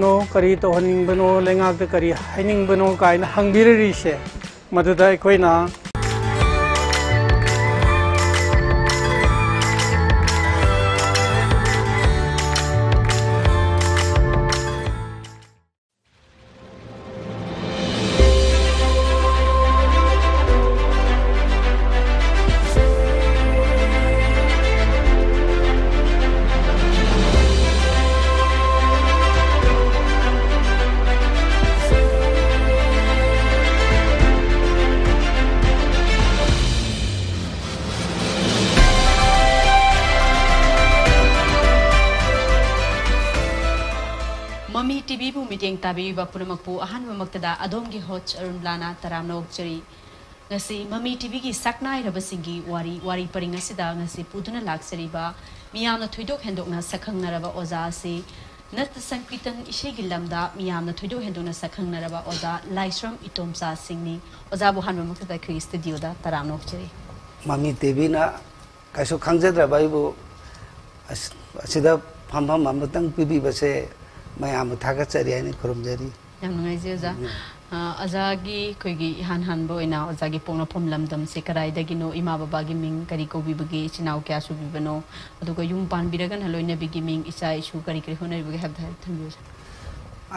No करी तो हनिंगबनो लेंगाक करी हाइनिंगबनो काइन हंगबिरिसे ꯃꯤꯠꯌꯦꯡ ꯇꯥꯕꯤꯔꯤꯕ ꯄꯨꯝꯅꯃꯛꯄꯨ ꯑꯍꯥꯟꯕ ꯃꯛꯇꯗ ꯑꯗꯣꯝꯒꯤ ꯍꯣꯁ ꯑꯔꯨꯟ ꯂꯥꯅꯥ ꯇꯔꯥꯝꯅ ꯑꯣꯛꯆꯔꯤ ꯉꯁꯤ ꯃꯃꯤ ꯇꯤꯚꯤꯒꯤ ꯁꯛꯅꯥꯏꯔꯕꯁꯤꯡꯒꯤ ꯋꯥꯔꯤ ꯋꯥꯔꯤ ꯄꯔꯤꯡ ꯑꯁꯤꯗ ꯉꯁꯤ ꯄꯨꯗꯨꯅ ꯂꯥꯛꯆꯔꯤꯕ ꯃꯤꯌꯥꯝꯅ ꯊꯣꯏꯗꯣꯛ ꯍꯦꯟꯗꯣꯛꯅ ꯁꯛꯈꯪꯅꯔꯕ ꯑꯣꯖꯥ ꯑꯁꯤ ꯅꯠ ꯁꯪꯀꯤꯔꯇꯟ ꯏꯁꯩꯒꯤ ꯂꯝꯗ ꯃꯤꯌꯥꯝꯅ ꯊꯣꯏꯗꯣꯛ ꯍꯦꯟꯗꯣꯛꯅ ꯁꯛꯈꯪꯅꯔꯕ ꯑꯣꯖꯥ ꯂꯥꯏꯁ꯭ꯔꯝ ꯏꯇꯣꯝꯆꯥ ꯁꯤꯡꯅꯤ ꯑꯣꯖꯥꯕꯨ ꯍꯥꯟꯕ ꯃꯛꯇꯗ ꯑꯩꯈꯣꯏꯒꯤ ꯁ꯭ꯇꯨꯗꯤꯑꯣꯗ ꯇꯔꯥꯝꯅ ꯑꯣꯛꯆꯔꯤ ꯃꯃꯤ ꯇꯤꯚꯤꯅ ꯀꯩꯁꯨ ꯈꯪꯖꯗ꯭ꯔꯕ ꯑꯩꯕꯨ ꯑꯁꯤꯗ ꯐꯝꯐꯝ ꯑꯃꯇꯪ ꯄꯤꯕꯤꯕꯁꯦ ꯃꯌꯥꯝꯕꯨ ꯊꯥꯒꯠꯆꯔꯤ ꯍꯥꯏꯅ ꯈꯨꯔꯨꯝꯖꯔꯤ ꯌꯥꯝ ꯅꯨꯡꯉꯥꯏꯖꯩ ꯑꯣꯖꯥ ꯑꯣꯖꯥꯒꯤ ꯑꯩꯈꯣꯏꯒꯤ ꯏꯍꯥꯟ ꯍꯥꯟꯕ ꯑꯣꯏꯅ ꯑꯣꯖꯥꯒꯤ ꯄꯣꯛꯅꯐꯝ ꯂꯝꯗꯝꯁꯦ ꯀꯗꯥꯏꯗꯒꯤꯅꯣ ꯏꯃꯥ ꯕꯕꯥꯒꯤ ꯃꯤꯡ ꯀꯔꯤ ꯀꯧꯕꯤꯕꯒꯦ ꯏꯆꯤꯟ ꯏꯅꯥꯎ ꯀꯌꯥ ꯁꯨꯕꯤꯕꯅꯣ ꯑꯗꯨꯒ ꯌꯨꯝ ꯄꯥꯟꯕꯤꯔꯒꯅ ꯂꯣꯏꯅꯕꯤꯒꯤ ꯃꯤꯡ ꯏꯆꯥ ꯏꯁꯨ ꯀꯔꯤ ꯀꯔꯤ ꯍꯣꯠꯅꯔꯤꯕꯒꯦ ꯍꯥꯏꯕꯗ ꯍꯥꯏꯔꯞ ꯊꯝꯕꯤꯌꯨ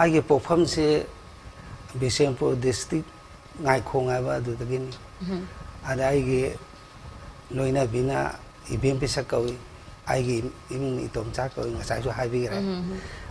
ꯑꯩꯒꯤ ꯄꯣꯛꯐꯝꯁꯦ ꯕꯤꯁꯦꯝꯄꯨꯔ ꯗꯤꯁꯇ꯭ꯔꯤꯛ ꯉꯥꯏꯈꯣꯡ ꯍꯥꯏꯕ ꯑꯗꯨꯗꯒꯤꯅꯤ ꯑꯗ ꯑꯩꯒꯤ ꯂꯣꯏꯅꯕꯤꯅ ꯏꯕꯦꯝ ꯄꯤꯁꯛ ꯀꯧꯏ ꯑꯩꯒꯤ ꯏꯃꯨꯡ ꯏꯇꯣꯝꯆꯥ ꯀꯧꯏ ꯉꯁꯥꯏꯁꯨ ꯍꯥꯏꯕꯤꯈ꯭ꯔꯦ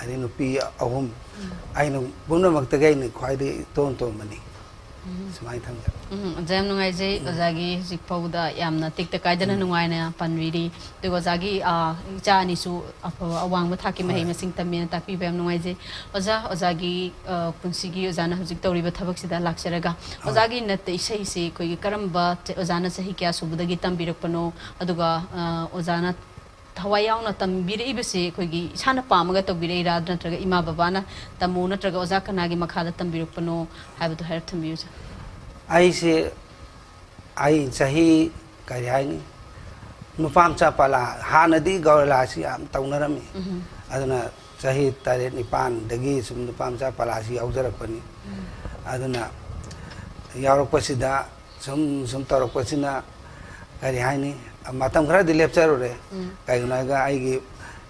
ꯑꯗꯩ ꯅꯨꯄꯤ ꯑꯍꯨꯝ ꯑꯩꯅ ꯄꯨꯝꯅꯃꯛꯇꯒꯤ ꯑꯩꯅ ꯈ꯭ꯋꯥꯏꯗꯒꯤ ꯇꯣꯟ ꯇꯣꯟꯕꯅꯤ ꯁꯨꯃꯥꯏꯅ ꯊꯝꯖꯩ ꯑꯣꯖꯥ ꯌꯥꯝ ꯅꯨꯡꯉꯥꯏꯖꯩ ꯑꯣꯖꯥꯒꯤ ꯍꯧꯖꯤꯛ ꯐꯥꯎꯕꯗ ꯌꯥꯝꯅ ꯇꯦꯛꯇ ꯀꯥꯏꯗꯅ ꯅꯨꯡꯉꯥꯏꯅ ꯄꯟꯕꯤꯔꯤ ꯑꯗꯨꯒ ꯑꯣꯖꯥꯒꯤ ꯏꯆꯥ ꯑꯅꯤꯁꯨ ꯑꯐꯕ ꯑꯋꯥꯡꯕ ꯊꯥꯛꯀꯤ ꯃꯍꯩ ꯃꯁꯤꯡ ꯇꯝꯃꯦꯅ ꯇꯥꯛꯄꯤꯕ ꯌꯥꯝ ꯅꯨꯡꯉꯥꯏꯖꯩ ꯑꯣꯖꯥ ꯑꯣꯖꯥꯒꯤ ꯄꯨꯟꯁꯤꯒꯤ ꯑꯣꯖꯥꯅ ꯍꯧꯖꯤꯛ ꯇꯧꯔꯤꯕ ꯊꯕꯛꯁꯤꯗ ꯂꯥꯛꯆꯔꯒ ꯑꯣꯖꯥꯒꯤ ꯅꯠꯇ ꯏꯁꯩꯁꯤ ꯑꯩꯈꯣꯏꯒꯤ ꯀꯔꯝꯕ ꯑꯣꯖꯥꯅ ꯆꯍꯤ ꯀꯌꯥ ꯁꯨꯕꯗꯒꯤ ꯇꯝꯕꯤꯔꯛꯄꯅꯣ ꯑꯗꯨꯒ ꯑꯣꯖꯥꯅ थवाई याउन तंबीरइबसे अखोगी इसाना तमु नत्रग ओजा कनागी मखादा तंबीरपनो हाबदो हेर थंबियु जा आइसे तौनरमी अदना सही तारे निपान दगी सुम नुपाम चापलासी यौजरपनी अदना यौरपसिदा सुम ꯃꯇꯝ ꯈꯔꯗꯤ ꯂꯦꯞꯆꯔꯨꯔꯦ ꯀꯩꯒꯤꯅꯣ ꯍꯥꯏꯔꯒ ꯑꯩꯒꯤ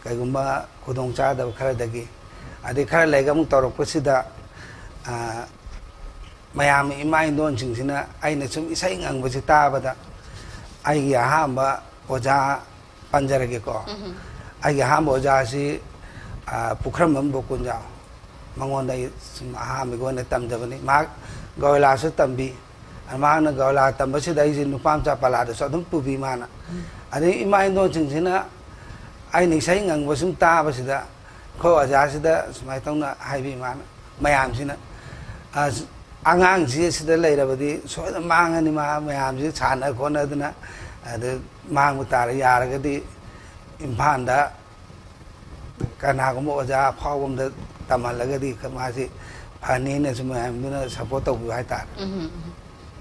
ꯀꯩꯒꯨꯝꯕ ꯈꯨꯗꯣꯡ ꯆꯥꯗꯕ ꯈꯔꯗꯒꯤ ꯑꯗꯩ ꯈꯔ ꯂꯩꯔꯒ ꯑꯃꯨꯛ ꯇꯧꯔꯛꯄꯁꯤꯗ ꯃꯌꯥꯝ ꯏꯃꯥ ꯏꯟꯗꯣꯟꯁꯤꯡꯁꯤꯅ ꯑꯩꯅ ꯁꯨꯝ ꯏꯁꯩ ꯉꯪꯕꯁꯤ ꯇꯥꯕꯗ ꯑꯩꯒꯤ ꯑꯍꯥꯟꯕ ꯑꯣꯖꯥ ꯄꯟꯖꯔꯒꯦꯀꯣ ꯑꯩꯒꯤ ꯑꯍꯥꯟꯕ ꯑꯣꯖꯥꯁꯤ ꯄꯨꯈ꯭ꯔꯝꯕꯝ ꯕꯣꯀꯨꯟꯖꯥꯎ ꯃꯉꯣꯟꯗ ꯑꯩ ꯁꯨꯝ ꯑꯍꯥꯟꯕꯒꯤ ꯑꯣꯏꯅ ꯇꯝꯖꯕꯅꯤ ꯃꯍꯥꯛ ꯒꯧꯔꯂꯥꯁꯨ ꯇꯝꯕꯤ amang na gawla tamba si dai jin nupam cha pala de so dum pu bi mana ani imai no ching sin na ai ni sai ngang bo sum ta ba si da kho a ja si da smai tong na hai bi mana mayam sin na a angang ji si da lai ra ba di so da mang ani ma mayam ji chan na ko na da na de mang mu ta ra ya ra ga di imphan da kana ko mo ja phaw bom da tamal ga di ka ma si phani na sum mayam na support to bu hai ta 嗯嗯嗯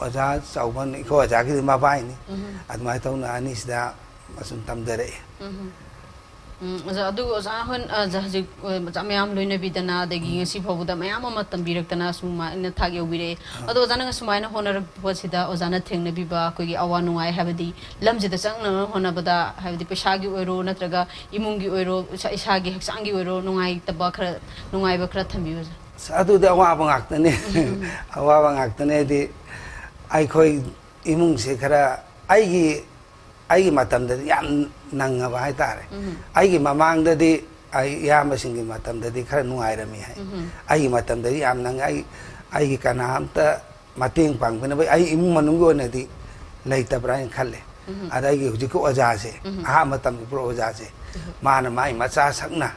ꯑꯣꯖꯥ ꯆꯥꯎꯕꯟ ꯑꯩꯈꯣꯏ ꯑꯣꯖꯥꯒꯤꯗꯤ ꯃꯕꯥꯏꯅꯤ ꯑꯗꯨꯃꯥꯏꯅ ꯇꯧꯅ ꯑꯅꯤꯁꯤꯗ ꯑꯁꯨꯝ ꯇꯝꯖꯔꯛꯑꯦ ꯎꯝ ꯑꯣꯖꯥ ꯑꯗꯨ ꯑꯣꯖꯥ ꯍꯣꯏ ꯑꯣꯖꯥ ꯍꯧꯖꯤꯛ ꯑꯣꯖꯥ ꯃꯌꯥꯝ ꯂꯣꯏꯅꯕꯤꯗꯅ ꯑꯗꯒꯤ ꯉꯁꯤ ꯐꯥꯎꯕꯗ ꯃꯌꯥꯝ ꯑꯃ ꯇꯝꯕꯤꯔꯛꯇꯅ ꯁꯨꯃꯥꯏꯅ ꯊꯥꯛ ꯌꯧꯕꯤꯔꯛꯑꯦ ꯑꯗꯣ ꯑꯣꯖꯥꯅ ꯁꯨꯃꯥꯏꯅ ꯍꯣꯠꯅꯔꯛꯄꯁꯤꯗ ꯑꯣꯖꯥꯅ ꯊꯦꯡꯅꯕꯤꯕ ꯑꯩꯈꯣꯏꯒꯤ ꯑꯋꯥ ꯅꯨꯡꯉꯥꯏ ꯍꯥꯏꯕꯗꯤ ꯂꯝꯁꯤꯗ ꯆꯪꯅꯕ ꯍꯣꯠꯅꯕꯗ ꯍꯥꯏꯕꯗꯤ ꯄꯩꯁꯥꯒꯤ ꯑꯣꯏꯔꯣ ꯅꯠꯇ꯭ꯔꯒ ꯏꯃꯨꯡꯒꯤ ꯑꯣꯏꯔꯣ ꯏꯁꯥꯒꯤ ꯍꯛꯆꯥꯡꯒꯤ ꯑꯣꯏꯔꯣ ꯅꯨꯡꯉꯥꯏꯇꯕ ꯈꯔ ꯅꯨꯡꯉꯥꯏꯕ ꯈꯔ ꯊꯝꯕꯤꯌꯨ ꯑꯣꯖꯥ ꯑꯗꯨꯗꯤ ꯑꯋꯥꯕ ꯉꯥꯛꯇꯅꯦ ꯑꯋꯥꯕ ꯉꯥꯛꯇꯅꯦ ꯍꯥꯏꯗꯤ ꯑꯩꯈꯣꯏ ꯏꯃꯨꯡꯁꯦ ꯈꯔ ꯑꯩꯒꯤ ꯑꯩꯒꯤ ꯃꯇꯝꯗꯗꯤ ꯌꯥꯝ ꯅꯪꯉꯕ ꯍꯥꯏꯇꯥꯔꯦ ꯑꯩꯒꯤ ꯃꯃꯥꯡꯗꯗꯤ ꯑꯩ ꯏꯌꯥꯝꯕꯁꯤꯡꯒꯤ ꯃꯇꯝꯗꯗꯤ ꯈꯔ ꯅꯨꯡꯉꯥꯏꯔꯝꯃꯤ ꯍꯥꯏ ꯑꯩꯒꯤ ꯃꯇꯝꯗꯗꯤ ꯌꯥꯝ ꯅꯪꯉꯦ ꯑꯩ ꯑꯩꯒꯤ ꯀꯅꯥꯝꯇ ꯃꯇꯦꯡ ꯄꯥꯡꯕꯤꯅꯕ ꯑꯩ ꯏꯃꯨꯡ ꯃꯅꯨꯡꯒꯤ ꯑꯣꯏꯅꯗꯤ ꯂꯩꯇꯕ꯭ꯔꯥ ꯍꯥꯏꯅ ꯈꯜꯂꯦ ꯑꯗ ꯑꯩꯒꯤ ꯍꯧꯖꯤꯛꯀꯤ ꯑꯣꯖꯥꯁꯦ ꯑꯍꯥꯟꯕ ꯃꯇꯝꯒꯤ ꯄꯨꯔꯥ ꯑꯣꯖꯥꯁꯦ ꯃꯥꯅ ꯃꯥꯒꯤ ꯃꯆꯥ ꯁꯛꯅ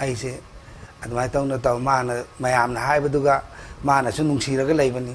ꯑꯩꯁꯦ ꯑꯗꯨꯃꯥꯏꯅ ꯇꯧꯅ ꯇꯧ ꯃꯥꯅ ꯃꯌꯥꯝꯅ ꯍꯥꯏꯕꯗꯨꯒ ꯃꯥꯅꯁꯨ ꯅꯨꯡꯁꯤꯔꯒ ꯂꯩꯕꯅꯤ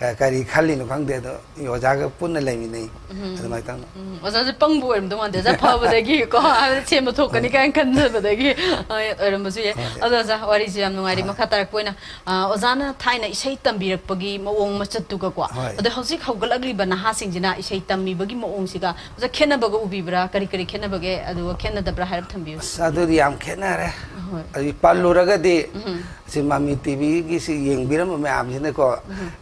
kari khali no khang de do yo ja ga pun le mi nei ad mai tang o za ze pang bu em do man de za pa bu de gi ko a de che mo thok ni kan kan de bu de gi ay er mo su ye o za za ori ji am no ngari ma khatar ko na o za na thai na isai tam bi rak pagi mo ong ma chat tu ga ko o de hosi khau gal agli ba na ha sing jina isai tam mi bagi mo ong si ga o za khena ba ga ubi bra kari kari khena ba ge adu khena da bra har tham bi sa do ri am khena re अभी पाल लोरगा दे सिमामी TV की सी young बिरम मैं आप जी ने को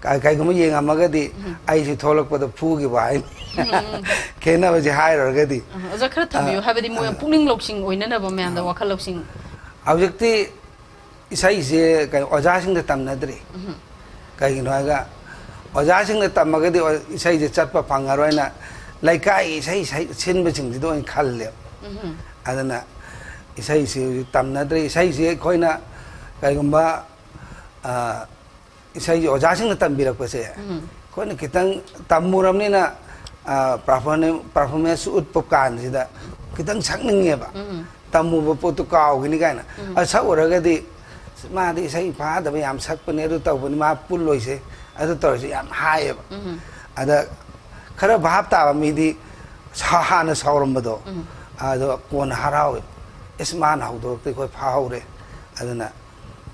काय काय ꯀꯩꯒꯨꯝꯕ ꯌꯦꯡꯉꯝꯃꯒꯗꯤ ꯑꯩꯁꯤ ꯊꯣꯛꯂꯛꯄꯗ ꯐꯨꯈꯤꯕ ꯍꯥꯏꯅꯤ ꯈꯦꯠꯅꯕꯁꯤ ꯍꯥꯏꯔꯨꯔꯒꯗꯤ ꯑꯣꯖꯥ ꯈꯔ ꯊꯝꯕꯤꯌꯨ ꯍꯥꯏꯕꯗꯤ ꯃꯣꯏ ꯄꯨꯛꯅꯤꯡ ꯂꯧꯁꯤꯡ ꯑꯣꯏꯅꯅꯕ ꯃꯌꯥꯝꯗ ꯋꯥꯈꯜ ꯂꯧꯁꯤꯡ ꯍꯧꯖꯤꯛꯇꯤ ꯏꯁꯩꯁꯦ ꯀꯩꯅꯣ ꯑꯣꯖꯥꯁꯤꯡꯗ ꯇꯝꯅꯗ꯭ꯔꯤ ꯀꯩꯒꯤꯅꯣ ꯍꯥꯏꯔꯒ ꯑꯣꯖꯥꯁꯤꯡꯅ ꯇꯝꯃꯒꯗꯤ ꯏꯁꯩꯁꯦ ꯆꯠꯄ ꯐꯪꯉꯔꯣꯏꯅ ꯂꯩꯀꯥꯏꯒꯤ ꯏꯁꯩ ꯁꯤꯟꯕꯁꯤꯡꯁꯤꯗ ꯑꯣꯏꯅ ꯈꯜꯂꯦꯕ ꯑꯗꯨꯅ ꯏꯁꯩꯁꯤ ꯍꯧꯖꯤꯛ ꯇꯝꯅꯗ꯭ꯔꯤ ꯏꯁꯩꯁꯤ ꯑꯩꯈꯣꯏꯅ ꯀꯩꯒꯨꯝꯕ ꯏꯁꯩꯁꯤ ꯑꯣꯖꯥꯁꯤꯡꯅ ꯇꯝꯕꯤꯔꯛꯄꯁꯦ ꯑꯩꯈꯣꯏꯅ ꯈꯤꯇꯪ ꯇꯝꯃꯨꯔꯕꯅꯤꯅ ꯄꯔꯐꯣꯔꯃꯦꯟꯁ ꯎꯠꯄ ꯀꯥꯟꯁꯤꯗ khitang sakningeba tamu ba potu kaw gini kaina a sauragadi मादि इसै फादब याम सक्पने अरु तौबनि मा पुल्लोइसे अदु तौरसे याम हायब अदा खर भाव ताब मिदि साहान सौरमबदो अदो कोन हरावे इस मान हौदोरते कोइ फाहौरे अदुना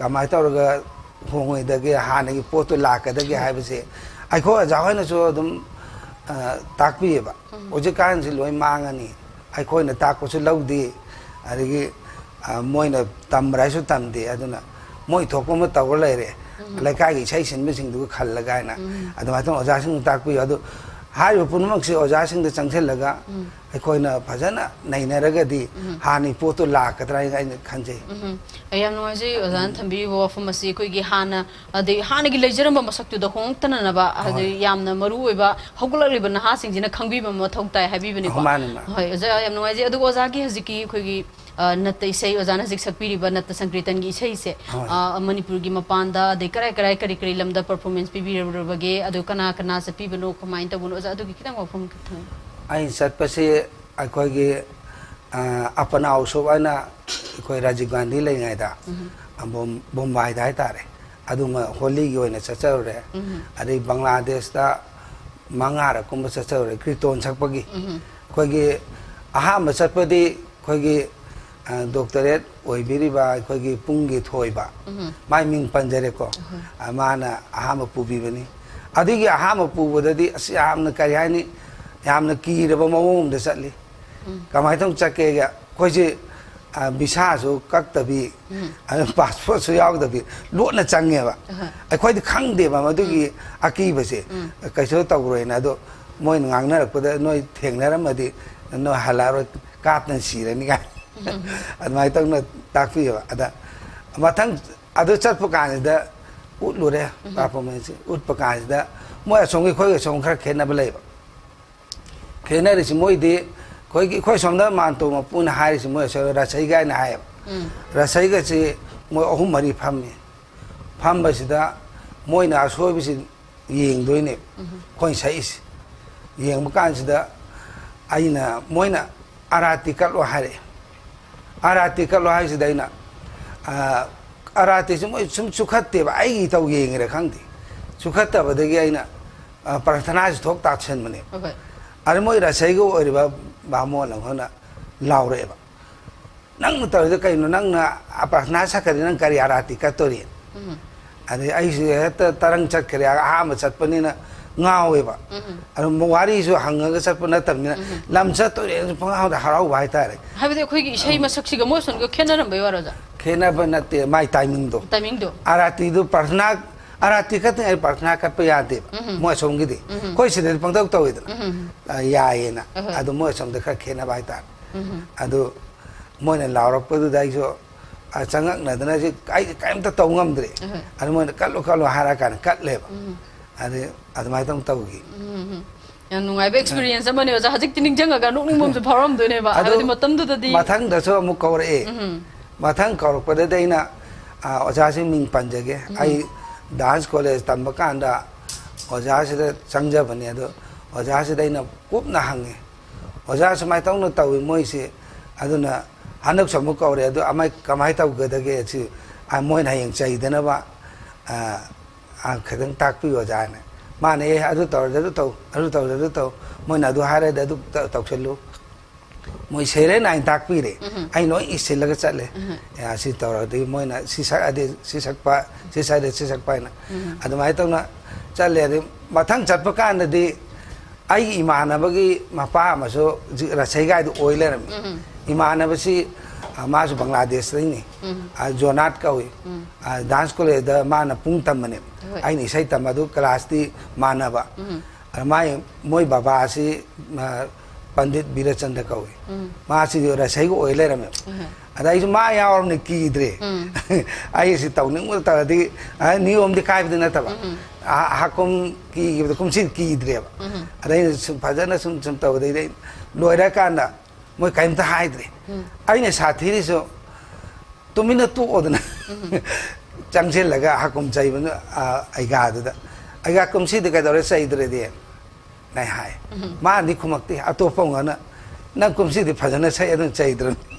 ꯀꯃꯥꯏꯅ ꯇꯧꯔꯒ ꯍꯣꯡꯉꯣꯏꯗꯒꯦ ꯍꯥꯟꯅꯒꯤ ꯄꯣꯠꯇꯨ ꯂꯥꯛꯀꯗꯒꯦ ꯍꯥꯏꯕꯁꯦ ꯑꯩꯈꯣꯏ ꯑꯣꯖꯥ ꯍꯣꯏꯅꯁꯨ ꯑꯗꯨꯝ ꯇꯥꯛꯄꯤꯌꯦꯕ ꯍꯧꯖꯤꯛꯀꯥꯟꯁꯤ ꯂꯣꯏ ꯃꯥꯡꯉꯅꯤ ꯑꯩꯈꯣꯏꯅ ꯇꯥꯛꯄꯁꯨ ꯂꯧꯗꯦ ꯑꯗꯒꯤ ꯃꯣꯏꯅ ꯇꯝꯕ꯭ꯔꯥ ꯍꯥꯏꯁꯨ ꯇꯝꯗꯦ ꯑꯗꯨꯅ ꯃꯣꯏ ꯊꯣꯛꯄ ꯑꯃ ꯇꯧꯔ ꯂꯩꯔꯦ ꯂꯩꯀꯥꯏꯒꯤ ꯏꯁꯩ ꯁꯤꯟꯕꯁꯤꯡꯗꯨꯒ ꯈꯜꯂꯒ ꯍꯥꯏꯅ ꯑꯗꯨꯃꯥꯏꯅ ꯇꯧꯅ ꯑꯣꯖꯥꯁꯤꯡꯅ ꯇꯥꯛꯄꯤꯌꯨ ꯑꯗꯨ ꯍꯥꯏꯔꯤꯕ ꯄꯨꯝꯅꯃꯛꯁꯤ ꯑꯣꯖꯥꯁꯤꯡꯗ ꯆꯪꯁꯤꯜꯂꯒ ꯑꯩꯈꯣꯏꯅ ꯐꯖꯅ ꯅꯩꯅꯔꯒꯗꯤ ꯍꯥꯟꯅꯒꯤ ꯄꯣꯠꯇꯨ ꯂꯥꯛꯀꯗ꯭ꯔꯥ ꯍꯥꯏꯅ ꯑꯩꯅ ꯈꯟꯖꯩ ꯌꯥꯝ ꯅꯨꯡꯉꯥꯏꯖꯩ ꯑꯣꯖꯥꯅ ꯊꯝꯕꯤꯔꯤꯕ ꯋꯥꯐꯝ ꯑꯁꯤ ꯑꯩꯈꯣꯏꯒꯤ ꯍꯥꯟꯅ ꯑꯗꯩ ꯍꯥꯟꯅꯒꯤ ꯂꯩꯖꯔꯝꯕ ꯃꯁꯛꯇꯨꯗ ꯍꯣꯡꯉꯛꯇꯅꯅꯕ ꯑꯗꯩ ꯌꯥꯝꯅ ꯃꯔꯨꯑꯣꯏꯕ ꯍꯧꯒꯠꯂꯛꯂꯤꯕ ꯅꯍꯥꯁꯤꯡꯁꯤꯅ ꯈꯪꯕꯤꯕ ꯃꯊꯧ ꯇꯥꯏ ꯍꯥꯏꯕꯤꯕꯅꯤꯀꯣ ꯃꯥꯅꯤ, ꯃꯥꯅꯤ. ꯍꯣꯏ ꯑꯣꯖꯥ ꯌꯥꯝ ꯅꯨꯡꯉꯥꯏꯖꯩ ꯑꯗꯨꯒ ꯑꯣꯖꯥꯒꯤ ꯍꯧꯖꯤꯛꯀꯤ ꯑꯩꯈꯣꯏꯒꯤ नत्त इसै ओजाना सक्पीब नत संकीर्तन की इससे मनपुर की मपान अद कराई कराई करी करी लम पर्फोमेंस पीबीबे कना कना चपीबनो पीबनो कम ओजा खिता मौफम चपसे अखोगी अपना औसब आना राजीव गांधी लेंगे बोमाई है। तारे होली चचरुरे अद बंग्लादेश मंगारकुम चचरुरे कीर्तन सकपगी अहम चतपदी doctorate oibiriba aikogi pungi thoiba mai ming panjare ko amana ahama pubi bani adigi ahama pubu dadi asi amna kari hani yamna kiraba mawum de satli kamai thong chake ga khoje visa su kaktabi passport su yaugdabi lotna change ba aikoi de khangde ba madugi akiba se kaiso tawroi na do moi ngangna rakpada noi thengnara madi noi halaroi katna sirani ga ꯑꯗꯨꯃꯥꯏꯅ ꯇꯧꯅ ꯇꯥꯛꯄꯤꯌꯦꯕ ꯑꯗ ꯃꯊꯪ ꯑꯗꯨ ꯆꯠꯄ ꯀꯥꯟꯁꯤꯗ उtlure performance utpa kansida moi asongi khoi asong khar khena balai khena ri moi de khoi ki khoi somda man to ma pun hai ri moi so ra sai ga na hai ra sai ga chi moi ahum mari pham ni moi na so bi si moi na arati arati hai arati sum sum sukhatte ba ai tau yeng re khang di sukhatta ba de gi aina प्रार्थना से थोक ताक्षन मने अरे मोई रसई को ओरि बा बामो लं होना लाउरे बा नंग तो दे कई नंग ना प्रार्थना सकरी नंग करी आरती कतोरी अरे आई से त तरंग चत करे आ म चत पनि ना जो तमनि लम चत तो पंगाव द हराउ भाई तारे हाबदे खोगी इसाई मसक्सिगा मोसन को खेनरम बय वरजा खेना बनते माई टाइमिंग दो टाइमिंग दो आरती दो प्रार्थना arati ka tin ai प्रार्थना ka pe ya de mo som gi de koi se de pang tok to ida ya ye na adu mo som de kha khe na bai ta adu mo ne ꯑꯗꯨꯃꯥꯏ ꯇꯧ ꯇꯧꯈꯤ ꯌꯥꯝ ꯅꯨꯡꯉꯥꯏꯕ experience ꯑꯃꯅꯦ ꯑꯣꯖꯥ ꯍꯧꯖꯤꯛꯇꯤ ꯅꯤꯡꯁꯤꯡꯉꯒ ꯅꯣꯛꯅꯤꯡꯕ ꯑꯃꯁꯨ ꯐꯥꯎꯔꯝꯗꯣꯏꯅꯦꯕ ꯍꯥꯏꯕꯗꯤ ꯃꯇꯝꯗꯨꯗꯗꯤ ꯃꯊꯪꯗꯁꯨ ꯑꯃꯨꯛ ꯀꯧꯔꯛꯑꯦ ꯃꯊꯪ ꯀꯧꯔꯛꯄꯗꯗꯤ ꯑꯩꯅ ꯑꯣꯖꯥꯁꯤ ꯃꯤꯡ ꯄꯟꯖꯒꯦ ꯑꯩ ꯗꯥꯟꯁ ꯀꯣꯂꯦꯖ ꯇꯝꯕ ꯀꯥꯟꯗ ꯑꯣꯖꯥꯁꯤꯗ ꯆꯪꯖꯕꯅꯦ ꯑꯗꯣ ꯑꯣꯖꯥꯁꯤꯗ ꯑꯩꯅ ꯀꯨꯞꯅ ꯍꯪꯉꯦ ꯑꯣꯖꯥ ꯁꯨꯃꯥꯏꯅ ꯇꯧꯅ ꯇꯧꯋꯤ ꯃꯣꯏꯁꯤ ꯑꯗꯨꯅ ꯍꯟꯗꯛꯁꯨ ꯑꯃꯨꯛ ꯀꯧꯔꯦ ꯑꯗꯨ ꯑꯃꯥꯏ ꯀꯃꯥꯏꯅ ꯇꯧꯒꯗꯒꯦ ꯁꯤ ꯃꯣꯏꯅ ꯍꯌꯦꯡ ꯆꯩꯗꯅꯕ ꯈꯤꯇꯪ ꯇꯥꯛꯄꯤꯌꯣ ꯑꯣꯖꯥꯅ तौर अदु तौ तौर अदु तौ हारे अदु तौसलु moi na si sa ade si sak pa si sa de si sak pa na adu mai tong na chale de mathang chat मास बांग्लादेश रही हम्म। जो नाटक हुई। हम्म। डांस को लेकर मान पुंग तम ने आई इसई तम क्लास की मानब माई मोई बाबा आसी पंडित वीरचंद्र का हुई। हम्म। मासी जो रसई को ओले रमे अरे इस माँ यहाँ और निकी इधरे। आई इसी तो नहीं मुझे तब दी नहीं ओम दिखाई भी देना तब हाकुम की ये तो कुम्सी की इधरे अरे इस भजन सुन सुनता हो दे दे। लोहरा का ना ꯃꯣꯏ ꯀꯔꯤꯝꯇ ꯍꯥꯏꯗ꯭ꯔꯦ ꯑꯩꯅ ꯁꯥꯊꯤꯔꯤꯁꯨ ꯇꯨꯃꯤꯟꯅ ꯇꯣꯛꯑꯣꯗꯅ ꯆꯪꯁꯤꯜꯂꯒ ꯍꯀꯨꯝ ꯆꯩꯕꯅ ꯑꯩꯒꯥꯗꯨꯗ ꯑꯩꯒꯥ ꯀꯨꯝꯁꯤꯗꯤ ꯀꯩꯗꯧꯔꯦ ꯆꯩꯗ꯭ꯔꯗꯤ ꯅ ꯍꯥꯏ ꯃꯥꯗꯤ ꯈꯨꯝꯃꯛꯇꯦ ꯑꯇꯣꯞꯄ ꯑꯃꯒꯅ ꯅꯪ ꯀꯨꯝꯁꯤꯗꯤ ꯐꯖꯅ ꯁꯛꯑꯦ ꯑꯗꯨꯅ ꯆꯩꯗ꯭ꯔꯅꯤ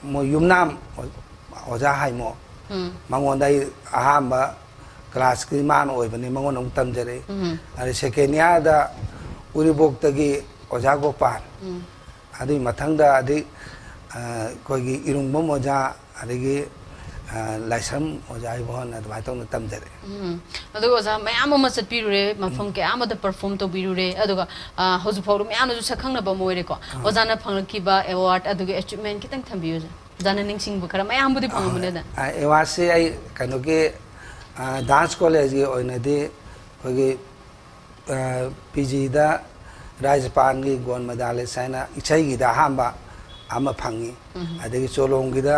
뭐 유남 어자 하이 뭐 망원다이 아함바 클래스기 만 오이버니 망원 엉탐저레 아니 세케니아다 우리 복덕이 어자고 반 아디 마탕다 아디 거기 이룽범 어자 아리기 ꯂꯥꯏꯁ꯭ꯔꯝ ꯑꯣꯖꯥ ꯏꯕꯣꯍꯟ ꯑꯗꯨꯃꯥꯏꯅ ꯇꯧꯅ ꯇꯝꯖꯔꯦ ꯑꯗꯨꯒ ꯑꯣꯖꯥ ꯃꯌꯥꯝ ꯑꯃ ꯆꯠꯄꯤꯔꯨꯔꯦ ꯃꯐꯝ ꯀꯌꯥ ꯑꯃꯗ ꯄꯔꯐꯣꯔꯝ ꯇꯧꯕꯤꯔꯨꯔꯦ ꯑꯗꯨꯒ ꯍꯧꯖꯤꯛ ꯐꯥꯎꯕ ꯃꯌꯥꯝꯅꯁꯨ ꯁꯛꯈꯪꯅꯕ ꯑꯃ ꯑꯣꯏꯔꯦꯀꯣ ꯑꯣꯖꯥꯅ ꯐꯪꯂꯛꯈꯤꯕ ꯑꯦꯋꯥꯔꯗ ꯑꯗꯨꯒꯤ ꯑꯦꯆꯤꯞꯃꯦꯟ ꯈꯤꯇꯪ ꯊꯝꯕꯤꯌꯨ ꯑꯣꯖꯥ ꯑꯣꯖꯥꯅ ꯅꯤꯡꯁꯤꯡꯕ ꯈꯔ ꯃꯌꯥꯝꯕꯨꯗꯤ ꯐꯪꯉꯝꯕꯅꯤꯗ ꯑꯦꯋꯥꯔꯗꯁꯦ ꯑꯩ ꯀꯩꯅꯣꯒꯤ ꯗꯥꯟꯁ ꯀꯣꯂꯦꯖꯒꯤ ꯑꯣꯏꯅꯗꯤ ꯑꯩꯈꯣꯏꯒꯤ ꯄꯤ ꯖꯤꯗ ꯔꯥꯖꯄꯥꯟꯒꯤ ꯒꯣꯜ ꯃꯦꯗꯥꯂꯤꯁ ꯍꯥꯏꯅ ꯏꯁꯩꯒꯤꯗ ꯑꯍꯥꯟꯕ ꯑꯃ ꯐꯪꯉꯤ ꯑꯗꯒꯤ ꯆꯣꯂꯣꯝꯒꯤꯗ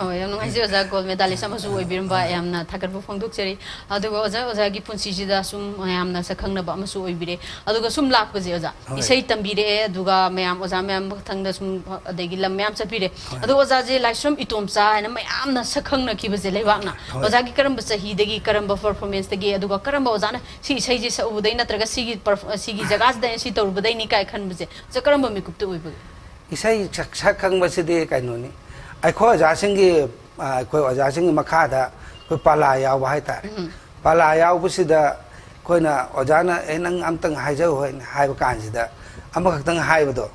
ꯍꯣꯏ ꯌꯥꯝ ꯅꯨꯡꯉꯥꯏꯖꯩ ꯑꯣꯖꯥ ꯒꯣꯜ ꯃꯦꯗꯥꯂꯤꯁ ꯑꯃꯁꯨ ꯑꯣꯏꯕꯤꯔꯝꯕ ꯌꯥꯝꯅ ꯊꯥꯒꯠꯄ ꯐꯣꯡꯗꯣꯛꯆꯔꯤ ꯑꯗꯨꯒ ꯑꯣꯖꯥ ꯑꯣꯖꯥꯒꯤ ꯄꯨꯟꯁꯤꯁꯤꯗ ꯁꯨꯝ ꯃꯌꯥꯝꯅ ꯁꯛꯈꯪꯅꯕ ꯑꯃꯁꯨ ꯑꯣꯏꯕꯤꯔꯦ ꯑꯗꯨꯒ ꯁꯨꯝ ꯂꯥꯛꯄꯁꯦ ꯑꯣꯖꯥ ꯏꯁꯩ ꯇꯝꯕꯤꯔꯛꯑꯦ ꯑꯗꯨꯒ ꯃꯌꯥꯝ ꯑꯣꯖꯥ ꯃꯌꯥꯝ ꯃꯊꯪꯗ ꯁꯨꯝ ꯑꯗꯒꯤ ꯂꯝ ꯃꯌꯥꯝ ꯆꯠꯄꯤꯔꯦ ꯑꯗꯣ ꯑꯣꯖꯥꯁꯦ ꯂꯥꯏꯁ꯭ꯔꯝ ꯏꯇꯣꯝꯆꯥ ꯍꯥꯏꯅ ꯃꯌꯥꯝꯅ ꯁꯛꯈꯪꯅꯈꯤꯕꯁꯦ ꯂꯩꯕꯥꯛꯅ ꯑꯣꯖꯥꯒꯤ ꯀꯔꯝꯕ ꯆꯍꯤꯗꯒꯤ ꯀꯔꯝꯕ ꯄꯔꯐꯣꯔꯃꯦꯟꯁꯇꯒꯤ ꯑꯗꯨꯒ ꯀꯔꯝꯕ ꯑꯣꯖꯥꯅ ꯁꯤ ꯏꯁꯩꯁꯦ ꯁꯛꯎꯕꯗꯩ ꯅꯠꯇ꯭ꯔꯒ ꯁꯤꯒꯤ ꯁꯤꯒꯤ ꯖꯒꯥꯁꯤꯗ ꯁꯤ ꯇꯧꯔꯨꯕꯗꯩꯅꯤ ꯀꯥꯏ ꯈꯟꯕꯁꯦ ꯑꯣꯖꯥ ꯀꯔꯝꯕ ꯃꯤꯀꯨꯞꯇ ꯑꯣꯏꯕꯒꯦ ꯏꯁꯩ ꯁꯛꯈꯪꯕꯁꯤꯗꯤ ꯀꯩꯅꯣꯅꯤ ꯑꯩꯈꯣꯏ ꯑꯣꯖꯥꯁꯤꯡꯒꯤ ꯑꯩꯈꯣꯏ ꯑꯣꯖꯥꯁꯤꯡꯒꯤ ꯃꯈꯥꯗ ꯑꯩꯈꯣꯏ ꯄꯥꯂꯥ ꯌꯥꯎꯕ ꯍꯥꯏꯇꯥꯔꯦ ꯄꯥꯂꯥ ꯌꯥꯎꯕꯁꯤꯗ ꯑꯩꯈꯣꯏꯅ ꯑꯣꯖꯥꯅ ꯑꯦ ꯅꯪ ꯑꯝꯇꯪ ꯍꯥꯏꯖꯧ ꯍꯥꯏꯅ ꯍꯥꯏꯕ ꯀꯥꯟꯁꯤꯗ ꯑꯃꯈꯛꯇꯪ ꯍꯥꯏꯕꯗꯣ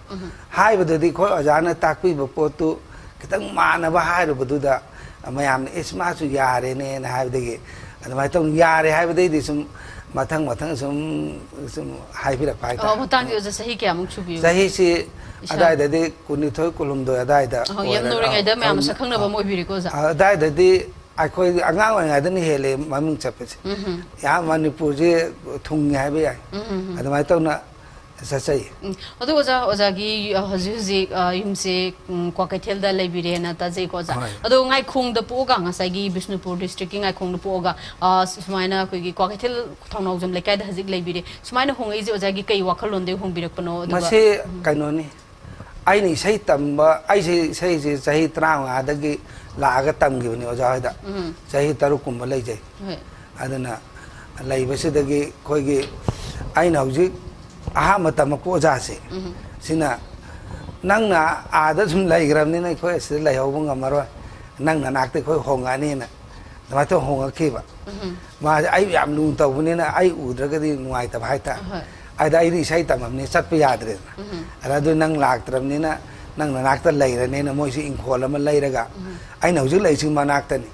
ꯍꯥꯏꯕꯗꯗꯤ ꯑꯩꯈꯣꯏ ꯑꯣꯖꯥꯅ ꯇꯥꯛꯄꯤꯕ ꯄꯣꯠꯇꯨ ꯈꯤꯇꯪ ꯃꯥꯟꯅꯕ ꯍꯥꯏꯔꯨꯕꯗꯨꯗ ꯃꯌꯥꯝꯅ ꯑꯦꯁ ꯃꯥꯁꯨ ꯌꯥꯔꯦꯅꯦꯅ ꯍꯥꯏꯕꯗꯒꯤ ꯑꯗꯨꯃꯥꯏꯅ ꯇꯧ ꯌꯥꯔꯦ ꯍꯥꯏꯕꯗꯩꯗꯤ ꯁꯨꯝ ꯃꯊꯪ ꯃꯊꯪ ꯁꯨꯝ ꯁꯨꯝ ꯍꯥꯏꯕꯤꯔꯛꯄ ꯑꯣ ꯍꯥꯏꯇꯥꯔꯦ ꯃꯇꯥꯡꯗꯤ ꯑꯣꯖꯥ ꯆꯍꯤ ꯀꯌꯥꯃꯨꯛ ꯁꯨꯕꯤꯌꯨ ꯆꯍꯤꯁꯤ ꯏꯁꯥ- ꯑꯗꯥꯏꯗꯗꯤ ꯀꯨꯟꯅꯤꯊꯣꯏ ꯀꯨꯟꯍꯨꯝꯗꯣꯏ ꯑꯗꯥꯏꯗ ꯑꯍꯣ, ꯌꯥꯝ ꯑꯣꯏꯔꯦ. ꯅꯧꯔꯤꯉꯩꯗ ꯃꯌꯥꯝ ꯑ, ꯃꯁꯛ ꯈꯪꯅꯕ ꯑꯃ ꯑꯣꯏꯕꯤꯔꯦꯀꯣ ꯑꯣꯖꯥ ꯑꯗꯥꯏꯗꯗꯤ ꯑꯩꯈꯣꯏ ꯑꯉꯥꯡ ꯑꯣꯏꯔꯤꯉꯩꯗꯅ ꯍꯦꯜꯂꯦ ꯃꯃꯤꯡ ꯆꯠꯄꯁꯦ ꯎꯝꯍꯨꯝ. ꯌꯥꯝ ꯃꯅꯤꯄꯨꯔꯁꯦ ꯊꯨꯡꯉꯦ ꯍꯥꯏꯕ ꯌꯥꯏ ꯎꯝꯍꯨꯝ. ꯑꯗꯨꯃꯥꯏꯅ ꯇꯧꯅ ꯆꯠꯆꯩ ꯎꯝ. ꯑꯗꯣ ꯑꯣꯖꯥ ꯑꯣꯖꯥꯒꯤ ꯑ, ꯍꯧꯖꯤꯛ ꯍꯧꯖꯤꯛ ꯑ, ꯌꯨꯝꯁꯦ ꯎꯝ, ꯀ꯭ꯋꯥꯀꯩꯊꯦꯜꯗ ꯂꯩꯕꯤꯔꯦꯅ ꯇꯥꯖꯩꯀꯣ ꯑꯣꯖꯥ ꯍꯣꯏ. ꯑꯗꯣ ꯉꯥꯏꯈꯣꯡꯗ ꯄꯣꯛꯑꯒ ꯉꯁꯥꯏꯒꯤ ꯕꯤꯁꯅꯨꯄꯨꯔ ꯗꯤꯁꯇ꯭ꯔꯤꯛꯀꯤ ꯉꯥꯏꯈꯣꯡꯗ ꯄꯣꯛꯑꯒ ꯑ, ꯁꯨꯃꯥꯏꯅ ꯑꯩꯈꯣꯏꯒꯤ ꯀ꯭ꯋꯥꯀꯩꯊꯦꯜ ꯊꯧꯅꯥꯎꯖꯝ ꯂꯩꯀꯥꯏꯗ ꯍꯧꯖꯤꯛ ꯂꯩꯕꯤꯔꯦ ꯁꯨꯃꯥꯏꯅ ꯍꯣꯡꯉꯛꯏꯁꯦ ꯑꯣꯖꯥꯒꯤ ꯀꯩ ꯋꯥꯈꯜꯂꯣꯟꯗꯒꯤ ꯍꯣꯡꯕꯤꯔꯛꯄꯅꯣ ꯑꯗꯨꯒ ꯃꯁꯤ ꯀꯩꯅꯣꯅꯤ ꯑꯩꯅ ꯏꯁꯩ ꯇꯝꯕ ꯑꯩꯁꯦ ꯏꯁꯩꯁꯦ ꯆꯍꯤ ꯇꯔꯥꯃꯉꯥꯗꯒꯤ ꯂꯥꯛꯑꯒ ꯇꯝꯈꯤꯕꯅꯤ ꯑꯣꯖꯥ ꯍꯣꯏꯗ ꯎꯝ. ꯆꯍꯤ ꯇꯔꯨꯛꯀꯨꯝꯕ ꯂꯩꯖꯩ ꯍꯣꯏ ꯑꯗꯨꯅ ꯂꯩꯕꯁꯤꯗꯒꯤ ꯑꯩꯈꯣꯏꯒꯤ ꯑꯩꯅ ꯍꯧꯖꯤꯛ ꯑꯍꯥꯟꯕ ꯇꯝꯃꯛꯄ ꯑꯣꯖꯥꯁꯦ ꯁꯤꯅ ꯅꯪꯅ ꯑꯥꯗ ꯁꯨꯝ ꯂꯩꯈ꯭ꯔꯕꯅꯤꯅ ꯑꯩꯈꯣꯏ ꯑꯁꯤꯗ ꯂꯩꯍꯧꯕ ꯉꯝꯃꯔꯣই ꯅꯪ ꯅꯅꯥꯛꯇ ꯑꯩꯈꯣꯏ ꯍꯣꯡꯉꯛꯑꯅꯤꯅ ꯑꯗꯨꯃꯥꯏꯅ ꯇꯧ ꯍꯣꯡꯉꯛꯈꯤꯕ ꯃꯥꯁꯦ ꯑꯩ ꯌꯥꯝ ꯂꯨꯅ ꯇꯧꯕꯅꯤꯅ ꯑꯩ ꯎꯗ꯭ꯔꯒꯗꯤ ꯅꯨꯡꯉꯥꯏꯇꯕ ꯍꯥꯏꯇꯥꯔꯦ ꯑꯗ ꯑꯩꯗꯤ ꯏꯁꯩ ꯇꯝꯃꯕꯅꯤ ꯆꯠꯄ ꯌꯥꯗ꯭ꯔꯦꯗꯅ ꯑꯗ ꯑꯗꯨ ꯅꯪ ꯂꯥꯛꯇ꯭ꯔꯕꯅꯤꯅ ꯅꯪ ꯅꯅꯥꯛꯇ ꯂꯩꯔꯅꯤꯅ ꯃꯣꯏꯁꯤ ꯏꯪꯈꯣꯜ ꯑꯃ ꯂꯩꯔꯒ ꯑꯩꯅ ꯍꯧꯖꯤꯛ ꯂꯩꯔꯤꯁꯤ ꯃꯅꯥꯛꯇꯅꯤ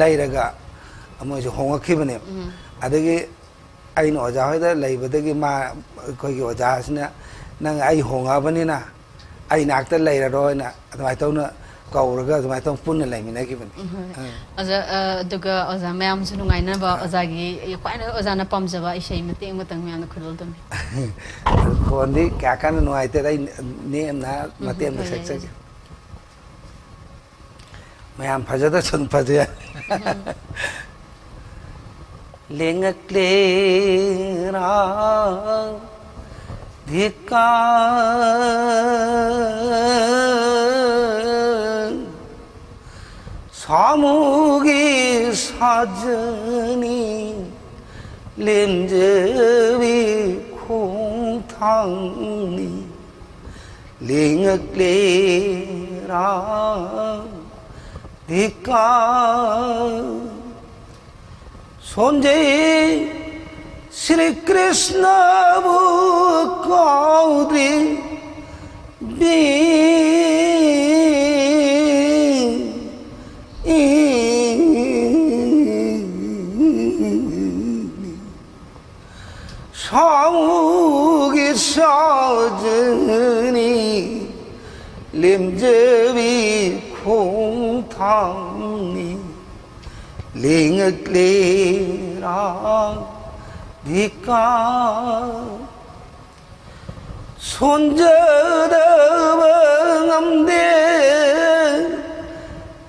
ꯂꯩꯔꯒ ꯃꯣꯏꯁꯦ ꯍꯣꯡꯉꯛꯈꯤꯕꯅꯦꯕ ꯑꯗꯒꯤ ꯑꯩꯅ ꯑꯣꯖꯥ ꯍꯣꯏꯗ ꯂꯩꯕꯗꯒꯤ ꯃꯥ ꯑꯩꯈꯣꯏꯒꯤ ꯑꯣꯖꯥꯁꯤꯅ ꯅꯪ ꯑꯩ ꯍꯣꯡꯉꯛꯑꯕꯅꯤꯅ ꯑꯩ ꯅꯥꯛꯇ ꯂꯩꯔꯔꯣꯏꯅ ꯑꯗꯨꯃꯥꯏꯅ ꯇꯧꯅ ꯀꯧꯔꯒ ꯑꯗꯨꯃꯥꯏꯅ ꯇꯧꯅ ꯄꯨꯟꯅ ꯂꯩꯃꯤꯟꯅꯈꯤꯕꯅꯤ ꯎꯝ. ꯑꯣꯖꯥ ꯑ, ꯑꯗꯨꯒ ꯑꯣꯖꯥ ꯃꯌꯥꯝꯁꯨ ꯅꯨꯡꯉꯥꯏꯅꯕ ꯑꯣꯖꯥꯒꯤ ꯈ꯭ꯋꯥꯏꯗꯒꯤ ꯑꯣꯖꯥꯅ ꯄꯥꯝꯖꯕ ꯏꯁꯩ ꯃꯇꯦꯛ ꯑꯃꯇꯪ ꯃꯌꯥꯝꯅ ꯈꯨꯗꯣꯜꯗꯝꯃꯤ ꯈꯣꯟꯗꯤ ꯀꯌꯥ ꯀꯟꯅ ꯅꯨꯡꯉꯥꯏꯇꯦꯗ ꯑꯩ ꯅꯦꯝꯅ ꯃꯇꯦꯛ ꯑꯃ ꯍꯣꯏ, ꯁꯛꯆꯒꯦ ꯃꯌꯥꯝ ꯐꯖꯗ ꯁꯨꯝ ꯐꯖꯩ लेंगक्लेरा धिका सामूगी साजनी lemjevi khung thang ni li ngực li ra đi cao Sanjay Shrikrishna কৌরি বি 성욱이 서준이 림즈비 공탕 링흑리랑 니까. 손저더벙엄대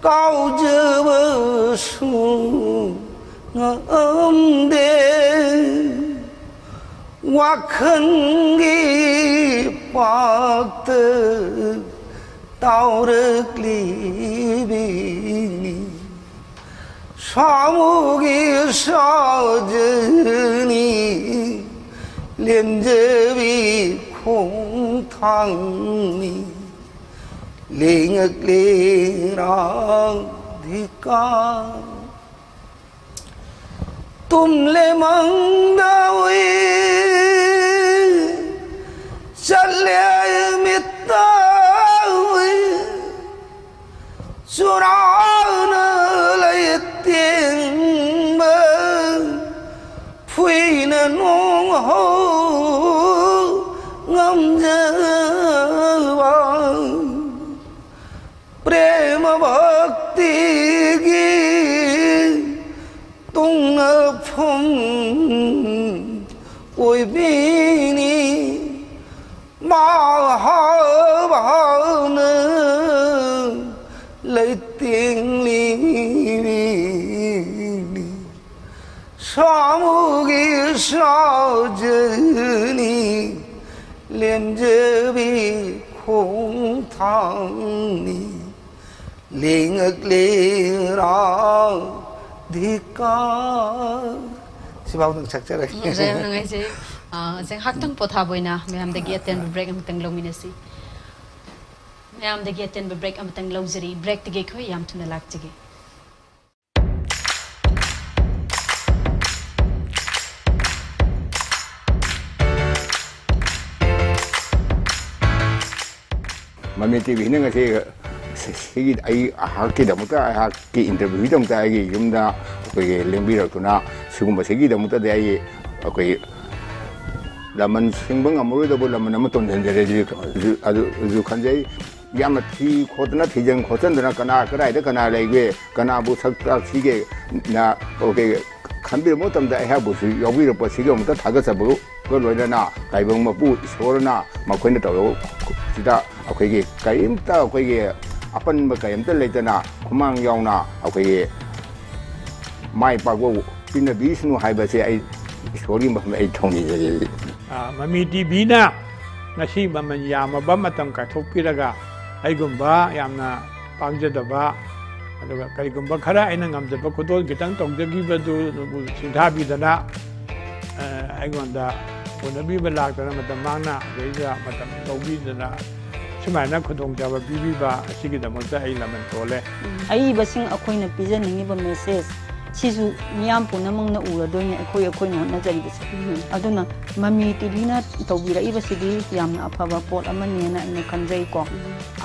까우저버숭엄대 와큰기 빡드 따오르 리비니 사무기 사전이 렘제비 콩탕니 링흑리랑 디까 tumle mangdawi challe mittawi surana nuông hô ngâm dơ vọng prem bhakti gi tung phong ôi bini ma ha ba nơ lấy tiếng ly 双目。 사전이 렘접이 콩탕이 링흑리라 니까 시바우는 작자라 그래 이제 아 제가 학통 보다 보이나 매함 되게 했던 브레이크 한번 롱이네시 매함 되게 했던 브레이크 한번 롱저리 브레이크 되게 거의 암튼 락지게 ꯇꯤꯚꯤꯅ ꯉꯁꯤ ꯁꯤꯒꯤ ꯑꯩ ꯑꯩꯍꯥꯛꯀꯤꯗꯃꯛꯇ ꯑꯩꯍꯥꯛꯀꯤ ꯏꯟꯇꯔꯚ꯭ꯌꯨꯒꯤꯗꯃꯛꯇ ꯑꯩꯒꯤ ꯌꯨꯝꯗ ꯑꯩꯈꯣꯏꯒꯤ ꯂꯦꯡꯕꯤꯔꯛꯇꯨꯅ ꯁꯤꯒꯨꯝꯕꯁꯤꯒꯤꯗꯃꯛꯇꯗꯤ ꯑꯩ ꯑꯩꯈꯣꯏ ꯂꯃꯟ ꯁꯤꯡꯕ ꯉꯝꯃꯔꯣꯏꯗꯕ ꯂꯃꯟ ꯑꯃ ꯇꯣꯟꯁꯤꯟꯖꯔꯦ ꯑꯗꯨ ꯈꯟꯖꯩ ꯌꯥꯝꯅ ꯊꯤ ꯈꯣꯠꯇꯅ ꯊꯤꯖꯤꯟ ꯈꯣꯠꯆꯤꯟꯗꯅ ꯀꯅꯥ ꯀꯗꯥꯏꯗ ꯀꯅꯥ ꯂꯩꯒꯦ ꯀꯅꯥꯕꯨ ꯁꯛ ꯇꯥꯛꯁꯤꯒꯦ ꯅ ꯑꯩꯈꯣꯏ ꯈꯟꯕꯤꯔꯕ ꯃꯇꯝꯗ ꯑꯩꯍꯥꯛꯄꯨꯁꯨ ꯌꯥꯎꯕꯤꯔꯛꯄ ꯁꯤꯒꯤ ꯑꯃꯨꯛꯇ ꯊꯥꯒꯠꯆꯕꯒ ꯂꯣꯏꯅꯅ ꯇꯥꯏꯕꯪ ꯃꯄꯨ ꯏꯁꯣꯔꯅ ꯃꯈꯣꯏꯅ ꯇꯧꯔꯛꯁꯤꯗ ꯑꯩꯈꯣꯏꯒꯤ ꯀꯔꯤꯝꯇ ꯑꯩꯈꯣꯏꯒꯤ ꯑꯄꯟꯕ ꯀꯔꯤꯝꯇ ꯂꯩꯇꯅ ꯈꯨꯃꯥꯡ ꯌꯥꯎꯅ ꯑꯩꯈꯣꯏꯒꯤ ꯃꯥꯏ ꯄꯥꯛꯄ ꯄꯤꯅꯕꯤꯁꯅꯨ ꯍꯥꯏꯕꯁꯦ ꯑꯩ ꯏꯁꯣꯔꯒꯤ ꯃꯐꯝꯗ ꯑꯩ ꯊꯧꯅꯤꯖꯔꯤ ꯃꯃꯤ ꯇꯤꯚꯤꯅ ꯉꯁꯤ ꯃꯃꯜ ꯌꯥꯝꯃꯕ ꯃꯇꯝ ꯀꯥꯏꯊꯣꯛꯄꯤꯔꯒ ꯑꯩꯒꯨꯝꯕ ꯌꯥꯝꯅ ꯄꯥꯡꯖꯗꯕ ꯑꯗꯨꯒ ꯀꯔꯤꯒꯨꯝꯕ ꯈꯔ ꯑꯩꯅ ꯉꯝꯖꯕ ꯈꯨꯗꯣꯜ ꯈꯤꯇꯪ ꯇꯧꯖꯈꯤꯕꯗꯨ ꯁꯤꯡꯊꯥꯕꯤꯗꯅ ꯑꯩꯉꯣꯟꯗ ꯎꯅꯕꯤꯕ ꯂꯥꯛꯇꯅ ꯃꯇꯝ ꯃꯥꯡꯅ ꯑꯗꯩꯗ ꯃꯇꯝ ꯂꯧꯕꯤꯗꯅ ꯁꯨꯃꯥꯏꯅ ꯈꯨꯗꯣꯡꯆꯥꯕ ꯄꯤꯕꯤꯕ ꯑꯁꯤꯒꯤꯗꯃꯛꯇ ꯑꯩ ꯂꯃꯟ ꯇꯣꯜꯂꯦ ꯑꯏꯕꯁꯤꯡ ꯑꯩꯈꯣꯏꯅ ꯄꯤꯖꯅꯤꯡꯉꯤꯕ ꯃꯦꯁꯦꯖ ꯁꯤꯁꯨ ꯃꯤꯌꯥꯝ ꯄꯨꯝꯅꯃꯛꯅ ꯎꯔꯗꯣꯏꯅꯦ ꯑꯩꯈꯣꯏ ꯑꯩꯈꯣꯏꯅ ꯍꯣꯠꯅꯖꯔꯤꯕꯁꯦ ꯑꯗꯨꯅ ꯃꯃꯤ ꯇꯤꯚꯤꯅ ꯇꯧꯕꯤꯔꯛꯏꯕꯁꯤꯗꯤ ꯌꯥꯝꯅ ꯑꯐꯕ ꯄꯣꯠ ꯑꯃꯅꯦꯅ ꯑꯩꯅ ꯈꯟꯖꯩꯀꯣ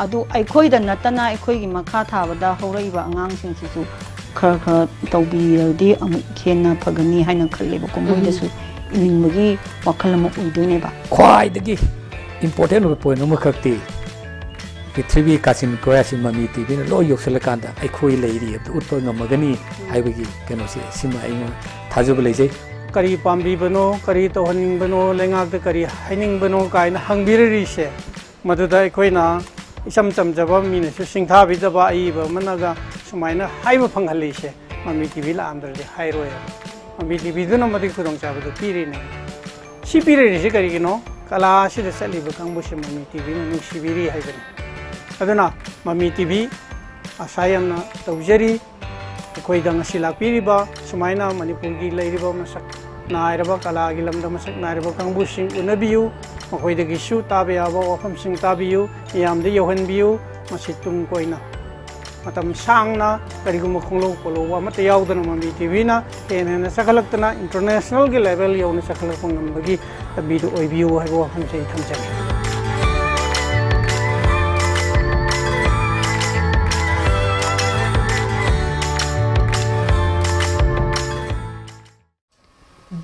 ꯑꯗꯨ ꯑꯩꯈꯣꯏꯗ ꯅꯠꯇꯅ ꯑꯩꯈꯣꯏꯒꯤ ꯃꯈꯥ ꯊꯥꯕꯗ ꯍꯧꯔꯛꯏꯕ ꯑꯉꯥꯡꯁꯤꯡꯁꯤꯁꯨ ꯈꯔꯈꯔ ꯇꯧꯕꯤꯔꯗꯤ ꯑꯃꯨꯛ ꯍꯦꯟꯅ ꯐꯒꯅꯤ ꯍꯥꯏꯅ ꯈꯜꯂꯦꯕꯀꯣ ꯃꯣꯏꯗꯁꯨ ꯏꯅꯤꯡꯕꯒꯤ ꯋꯥꯈꯜ ꯑꯃ ꯑꯣꯏꯗꯣꯏꯅꯦꯕ ꯈ꯭ꯋꯥꯏꯗꯒꯤ ꯏꯝꯄꯣꯔꯇꯦꯟ ꯑꯣꯏꯕ ꯄꯣꯏꯟ ꯑꯃꯈꯛꯇꯤ ꯄ꯭ꯔꯤꯊꯤꯕꯤ ꯀꯥꯆꯤꯟ ꯀꯣꯌꯥꯁꯤ ꯃꯃꯤ ꯇꯤꯚꯤꯅ ꯂꯣꯏ ꯌꯧꯁꯤꯜꯂꯀꯥꯟꯗ ꯑꯩꯈꯣꯏ ꯂꯩꯔꯤ ꯍꯥꯏꯕꯗꯨ ꯎꯠꯄ ꯉꯝꯃꯒꯅꯤ ꯍꯥꯏꯕꯒꯤ ꯀꯩꯅꯣꯁꯦ ꯁꯤꯃ ꯑꯩꯉꯣꯟꯗ ꯊꯥꯖꯕ ꯂꯩꯖꯩ ꯀꯔꯤ ꯄꯥꯝꯕꯤꯕꯅꯣ ꯀꯔꯤ ꯇꯧꯍꯟꯅꯤꯡꯕꯅꯣ ꯂꯩꯉꯥꯛꯇ ꯀꯔꯤ ꯍꯥꯏꯅꯤꯡꯕꯅꯣ ꯀꯥꯏꯅ ꯍꯪꯕꯤꯔꯔꯤꯁꯦ ꯃꯗꯨꯗ ꯑꯩꯈꯣꯏꯅ ꯏꯆꯝ ꯆꯝꯖꯕ ꯃꯤꯅꯁꯨ ꯁꯤꯡꯊꯥꯕꯤꯗꯕ ꯑꯏꯕ ꯑꯃꯅꯒ ꯁꯨꯃꯥꯏꯅ ꯍꯥꯏꯕ ꯐꯪꯍꯜꯂꯤꯁꯦ ꯃꯃꯤ ꯇꯤꯚꯤ ꯂꯥꯛꯑꯝꯗ꯭ꯔꯗꯤ ꯍꯥꯏꯔꯣꯏꯕ ꯃꯃꯤ ꯇꯤꯚꯤꯗꯨꯅ ꯃꯗꯨꯒꯤ ꯈꯨꯗꯣꯡꯆꯥꯕꯗꯨ ꯄꯤꯔꯤꯅꯦ ꯁꯤ ꯄꯤꯔꯤꯁꯤ ꯀꯔꯤꯒꯤꯅꯣ ꯀꯂꯥ ꯑꯁꯤꯗ ꯆꯠꯂꯤꯕ ꯀꯥꯡꯕꯨꯁꯦ ꯃꯃꯤ ꯇꯤꯚꯤꯅ ꯅꯨꯡꯁꯤꯕꯤꯔꯤ ꯍꯥꯏꯕꯅꯤ ꯑꯗꯨꯅ ꯃꯃꯤ ꯇꯤꯚꯤ ꯑꯁꯥ ꯌꯥꯝꯅ ꯇꯧꯖꯔꯤ ꯑꯩꯈꯣꯏꯗ ꯉꯁꯤ ꯂꯥꯛꯄꯤꯔꯤꯕ ꯁꯨꯃꯥꯏꯅ ꯃꯅꯤꯄꯨꯔꯒꯤ ꯂꯩꯔꯤꯕ ꯃꯁꯛ ꯅꯥꯏꯔꯕ ꯀꯂꯥꯒꯤ ꯂꯝꯗ ꯃꯁꯛ ꯅꯥꯏꯔꯕ ꯀꯥꯡꯕꯨꯁꯤꯡ ꯎꯅꯕꯤꯌꯨ ꯃꯈꯣꯏꯗꯒꯤꯁꯨ ꯇꯥꯕ ꯌꯥꯕ ꯋꯥꯐꯝꯁꯤꯡ ꯇꯥꯕꯤꯌꯨ ꯃꯤꯌꯥꯝꯗ ꯌꯧꯍꯟꯕꯤꯌꯨ ꯃꯁꯤ ꯇꯨꯡ ꯀꯣꯏꯅ ꯃꯇꯝ ꯁꯥꯡꯅ ꯀꯔꯤꯒꯨꯝꯕ ꯈꯣꯡꯂꯧ ꯄꯣꯂꯧꯕ ꯑꯃꯠꯇ ꯌꯥꯎꯗꯅ ꯃꯃꯤ ꯇꯤꯚꯤꯅ ꯍꯦꯟꯅ ꯍꯦꯟꯅ ꯆꯈꯠꯂꯛꯇꯅ ꯏꯟꯇꯔꯅꯦꯁꯅꯦꯜꯒꯤ ꯂꯦꯚꯦꯜ ꯌꯧꯅ ꯆꯈꯠꯂꯛꯄ ꯉꯝꯕꯒꯤ ꯂꯝꯕꯤꯗꯨ ꯑꯣꯏꯕꯤꯌꯨ ꯍꯥꯏꯕ ꯋꯥꯐꯝꯁꯦ ꯑꯩ ꯊꯝꯖꯒꯦ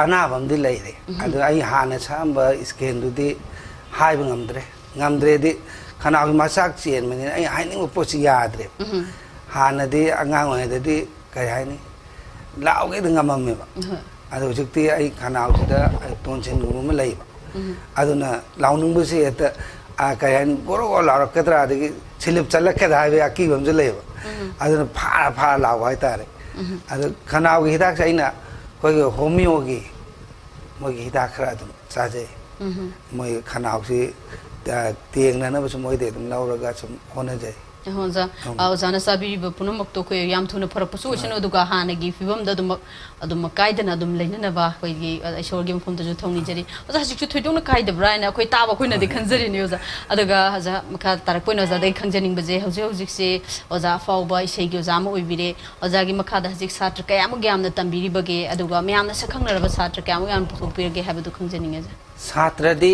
अनाब अमदी लेरे अद हाने साब स्केंदुदी हाइब गमद्रे गमद्रेदी खनाव मचाक चेनबने अई याद्रे हानदी अंगांग होयददी कई हाइनि लाउगे दंगममेबा अद हुजिकती अई से तोनसिन गुम लेबा अदुना लाउनिंगबसे एत कई हाइनि गोरो गोरो लाउरकदरा अदगी सिलिप चलकदा हाइबे अकीबमजे लेबा अदुना फारा फारा लाउ हाइतारे अहिले होमियो मैले हिद खरा चाहिँ मै खे तेनसम्म मैले लर जाएँ ꯍꯣꯟꯖꯥ ꯑꯣꯖꯥꯅ ꯆꯥꯕꯤꯔꯤꯕ ꯄꯨꯝꯅꯃꯛꯇꯣ ꯑꯩꯈꯣꯏ ꯌꯥꯝ ꯊꯨꯅ ꯐꯔꯛꯄꯁꯨ ꯑꯣꯏꯁꯅꯨ ꯑꯗꯨꯒ ꯍꯥꯟꯅꯒꯤ ꯐꯤꯕꯝꯗ ꯑꯗꯨꯃꯛ ꯑꯗꯨꯃꯛ ꯀꯥꯏꯗꯅ ꯑꯗꯨꯝ ꯂꯩꯅꯅꯕ ꯑꯩꯈꯣꯏꯒꯤ ꯏꯁꯣꯔꯒꯤ ꯃꯐꯝꯗꯁꯨ ꯊꯧꯅꯤꯖꯔꯤ ꯑꯣꯖꯥ ꯍꯧꯖꯤꯛꯁꯨ ꯊꯣꯏꯗꯣꯛꯅ ꯀꯥꯏꯗꯕ꯭ꯔꯥ ꯍꯥꯏꯅ ꯑꯩꯈꯣꯏ ꯇꯥꯕ ꯑꯩꯈꯣꯏꯅꯗꯤ ꯈꯟꯖꯔꯤꯅꯤ ꯑꯣꯖꯥ ꯑꯗꯨꯒ ꯑꯣꯖꯥ ꯃꯈꯥ ꯇꯥꯔꯛꯄ ꯑꯣꯏꯅ ꯑꯣꯖꯥꯗꯒꯤ ꯈꯪꯖꯅꯤꯡꯕꯁꯦ ꯍꯧꯖꯤꯛ ꯍꯧꯖꯤꯛꯁꯦ ꯑꯣꯖꯥ ꯑꯐꯥꯎꯕ ꯏꯁꯩꯒꯤ ꯑꯣꯖꯥ ꯑꯃ ꯑꯣꯏꯕꯤꯔꯦ ꯑꯣꯖꯥꯒꯤ ꯃꯈꯥꯗ ꯍꯧꯖꯤꯛ ꯁꯥꯇ꯭ꯔ ꯀꯌꯥꯃꯨꯛ ꯌꯥꯝꯅ ꯇꯝꯕꯤꯔꯤꯕꯒꯦ ꯑꯗꯨꯒ ꯃꯌꯥꯝꯅ ꯁꯛꯈꯪꯅꯔꯕ ꯁꯥꯇ꯭ꯔ ꯀꯌꯥꯃꯨꯛ ꯌꯥꯝꯅ ꯄꯨꯊꯣꯛꯄꯤꯔꯒꯦ ꯍꯥꯏꯕꯗꯨ ꯈꯪꯖꯅꯤꯡꯉꯦ ꯁꯥꯇ꯭ꯔꯗꯤ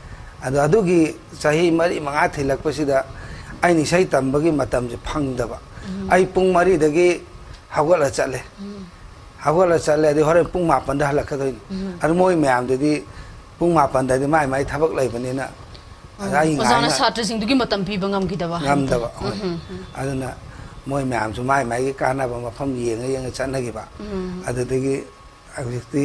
ꯑꯗꯣ ꯑꯗꯨꯒꯤ ꯆꯍꯤ ꯃꯔꯤ ꯃꯉꯥ ꯊꯤꯜꯂꯛꯄꯁꯤꯗ ꯑꯩꯅ ꯏꯁꯩ ꯇꯝꯕꯒꯤ ꯃꯇꯝꯁꯦ ꯐꯪꯗꯕ ꯑꯩ ꯄꯨꯡ ꯃꯔꯤꯗꯒꯤ ꯍꯧꯒꯠꯂ ꯆꯠꯂꯦ ꯍꯧꯒꯠꯂ ꯆꯠꯂꯦ ꯑꯗꯩ ꯍꯣꯔꯦꯟ ꯄꯨꯡ ꯃꯥꯄꯟꯗ ꯍꯜꯂꯛꯀꯗꯣꯏꯅꯤ ꯑꯗꯨ ꯃꯣꯏ ꯃꯌꯥꯝꯗꯨꯗꯤ ꯄꯨꯡ ꯃꯥꯄꯟꯗꯗꯤ ꯃꯥꯏ ꯃꯥꯏ ꯊꯕꯛ ꯂꯩꯕꯅꯤꯅ ꯑꯗ ꯑꯩ ꯑꯣꯖꯥꯅ ꯉꯥꯏꯅ ꯁꯥꯇ꯭ꯔꯁꯤꯡꯗꯨꯒꯤ ꯃꯇꯝ ꯄꯤꯕ ꯉꯝꯈꯤꯗꯕ ꯉꯝꯗꯕ ꯍꯣꯏ. ꯑꯗꯨꯅ ꯃꯣꯏ ꯃꯌꯥꯝꯁꯨ ꯃꯥꯏ ꯃꯥꯏꯒꯤ ꯀꯥꯟꯅꯕ ꯃꯐꯝ ꯌꯦꯡꯉ ꯌꯦꯡꯉ ꯆꯠꯅꯈꯤꯕ ꯑꯗꯨꯗꯒꯤ ꯍꯧꯖꯤꯛꯇꯤ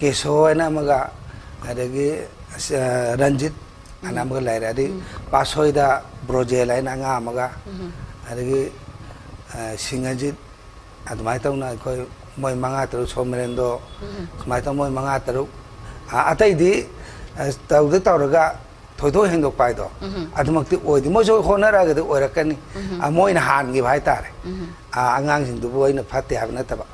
ꯀꯦꯁꯣ ꯍꯥꯏꯅ ꯑꯃꯒ ꯑꯗꯒꯤ ꯑꯁ, ꯑꯥ, ꯔꯟꯖꯤꯠ ꯍꯥꯏꯅ ꯑꯃꯒ ꯂꯩꯔꯦ ꯑꯗꯩ ꯄꯥꯁꯣꯏꯗ ꯕ꯭ꯔꯣꯖꯦꯜ ꯍꯥꯏꯅ ꯑꯉꯥꯡ ꯑꯃꯒ ꯑꯗꯒꯤ ꯑꯥ, ꯁꯤꯡꯍꯖꯤꯠ ꯑꯗꯨꯃꯥꯏꯅ ꯇꯧꯅ ꯑꯩꯈꯣꯏ ꯃꯣꯏ ꯃꯉꯥ ꯇꯔꯨꯛ ꯁꯣꯃꯔꯦꯟꯗꯣ ꯁꯨꯃꯥꯏꯅ ꯇꯧ ꯃꯣꯏ ꯃꯉꯥ ꯇꯔꯨꯛ ꯑꯥ, ꯑꯇꯩꯗꯤ ꯑꯁ, ꯇꯧꯗ ꯇꯧꯔꯒ ꯊꯣꯏꯗꯣꯛ ꯍꯦꯟꯗꯣꯛꯄ ꯍꯥꯏꯗꯣ ꯑꯗꯨꯃꯛꯇꯤ ꯑꯣꯏꯗꯦ ꯃꯣꯏꯁꯨ ꯍꯣꯠꯅꯔꯒꯗꯤ ꯑꯣꯏꯔꯛꯀꯅꯤ ꯑꯥ, ꯃꯣꯏꯅ ꯍꯥꯟꯈꯤꯕ ꯍꯥꯏꯇꯥꯔꯦ ꯑꯥ, ꯑꯉꯥꯡꯁꯤꯡꯗꯨꯕꯨ ꯑꯩꯅ ꯐꯠꯇꯦ ꯍꯥꯏꯕ ꯅꯠꯇꯕ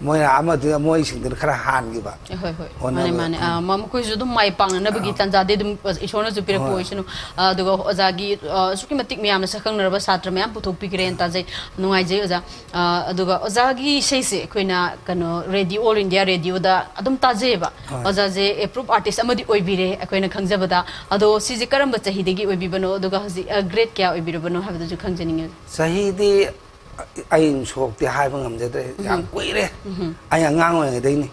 ꯃꯣꯏꯅ ꯑꯃꯗꯨꯅ ꯃꯣꯏꯁꯤꯡꯗꯨꯅ ꯈꯔ ꯍꯥꯟꯈꯤꯕ ꯍꯣꯏ ꯍꯣꯏ ꯃꯥꯅꯦ ꯃꯥꯅꯦ ꯃꯈꯣꯏꯁꯨ ꯑꯗꯨꯝ ꯃꯥꯏ ꯄꯥꯛꯅꯅꯕꯒꯤ ꯇꯥꯟꯖꯥꯗꯤ ꯑꯗꯨꯝ ꯏꯁꯣꯔꯅꯁꯨ ꯄꯤꯔꯛꯄ ꯑꯣꯏꯁꯅꯨ ꯑꯗꯨꯒ ꯑꯣꯖꯥꯒꯤ ꯑꯁꯨꯛꯀꯤ ꯃꯇꯤꯛ ꯃꯌꯥꯝꯅ ꯁꯛꯈꯪꯅꯔꯕ ꯁꯥꯇ꯭ꯔ ꯃꯌꯥꯝ ꯄꯨꯊꯣꯛꯄꯤꯈ꯭ꯔꯦꯅ ꯇꯥꯖꯩ ꯅꯨꯡꯉꯥꯏꯖꯩ ꯑꯣꯖꯥ ꯑꯗꯨꯒ ꯑꯣꯖꯥꯒꯤ ꯏꯁꯩꯁꯦ ꯑꯩꯈꯣꯏꯅ ꯀꯩꯅꯣ ꯔꯦꯗꯤꯑꯣ ꯑꯣꯜ ꯏꯟꯗꯤꯌꯥ ꯔꯦꯗꯤꯑꯣꯗ ꯑꯗꯨꯝ ꯇꯥꯖꯩꯕ ꯑꯣꯖꯥꯁꯦ ꯑꯦꯄ꯭ꯔꯨꯞ ꯑꯥꯔꯇꯤꯁ ꯑꯃꯗꯤ ꯑꯣꯏꯕꯤꯔꯦ ꯑꯩꯈꯣꯏꯅ ꯈꯪꯖꯕꯗ ꯑꯗꯣ ꯁꯤꯁꯦ ꯀꯔꯝꯕ ꯆꯍꯤꯗꯒꯤ ꯑꯣꯏꯕꯤꯕꯅꯣ ꯑꯗꯨꯒ ꯍꯧꯖꯤꯛ ꯒ꯭ꯔꯦꯗ ꯀꯌꯥ ꯑꯣꯏꯕꯤꯔꯕꯅꯣ ꯍꯥꯏꯕꯗꯨꯁꯨ ꯈꯪꯖꯅꯤꯡꯉꯦ ꯆꯍꯤꯗꯤ ꯑꯩ ꯁꯣꯛꯇꯦ ꯍꯥꯏꯕ ꯉꯝꯖꯗ꯭ꯔꯦ ꯌꯥꯝ ꯀꯨꯏꯔꯦ ꯑꯩ ꯑꯉꯥꯡ ꯑꯣꯏꯔꯤꯉꯩꯗꯩꯅꯤ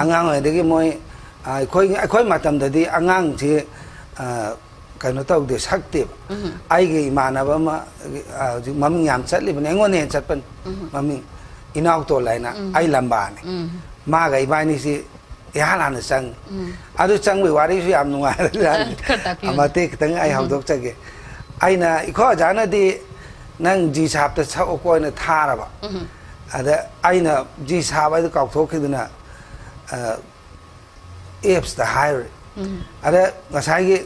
ꯑꯉꯥꯡ ꯑꯣꯏꯔꯤꯉꯩꯗꯒꯤ ꯃꯣꯏ ꯑꯩꯈꯣꯏ ꯑꯩꯈꯣꯏ ꯃꯇꯝꯗꯗꯤ ꯑꯉꯥꯡꯁꯦ ꯀꯩꯅꯣ ꯇꯧꯗꯦ ꯁꯛꯇꯦꯕ ꯑꯩꯒꯤ ꯏꯃꯥꯟꯅꯕ ꯑꯃ ꯍꯧꯖꯤꯛ ꯃꯃꯤꯡ ꯌꯥꯝ ꯆꯠꯂꯤꯕꯅꯤ ꯑꯩꯉꯣꯟꯗ ꯍꯦꯟꯅ ꯆꯠꯄꯅꯤ ꯃꯃꯤꯡ ꯏꯅꯥꯎꯇꯣꯜ ꯍꯥꯏꯅ ꯑꯩ ꯂꯝꯕꯥꯅꯤ ꯃꯥꯒ ꯏꯕꯥꯅꯤꯁꯤ ꯏꯍꯥꯟ ꯍꯥꯟꯅ ꯆꯪꯉꯤ ꯑꯗꯨ ꯆꯪꯕꯒꯤ ꯋꯥꯔꯤꯁꯨ ꯌꯥꯝ ꯅꯨꯡꯉꯥꯏꯔ ꯃꯇꯦꯛ ꯈꯤꯇꯪ ꯑꯩ ꯍꯧꯗꯣꯛꯆꯒꯦ ꯑꯩꯅ ꯏꯈꯣ ꯑꯣꯖꯥꯅꯗꯤ ꯅꯪ ꯖꯤ ꯁꯥꯞꯇ ꯁꯛꯑꯣꯀꯣ ꯑꯣꯏꯅ ꯊꯥꯔꯕ ꯑꯗ ꯑꯩꯅ ꯖꯤ ꯁꯥꯞ ꯍꯥꯏꯗꯣ ꯀꯥꯎꯊꯣꯛꯈꯤꯗꯨꯅ ꯑꯦꯞꯁꯇ ꯍꯥꯏꯔꯨꯔꯦ ꯑꯗ ꯉꯁꯥꯏꯒꯤ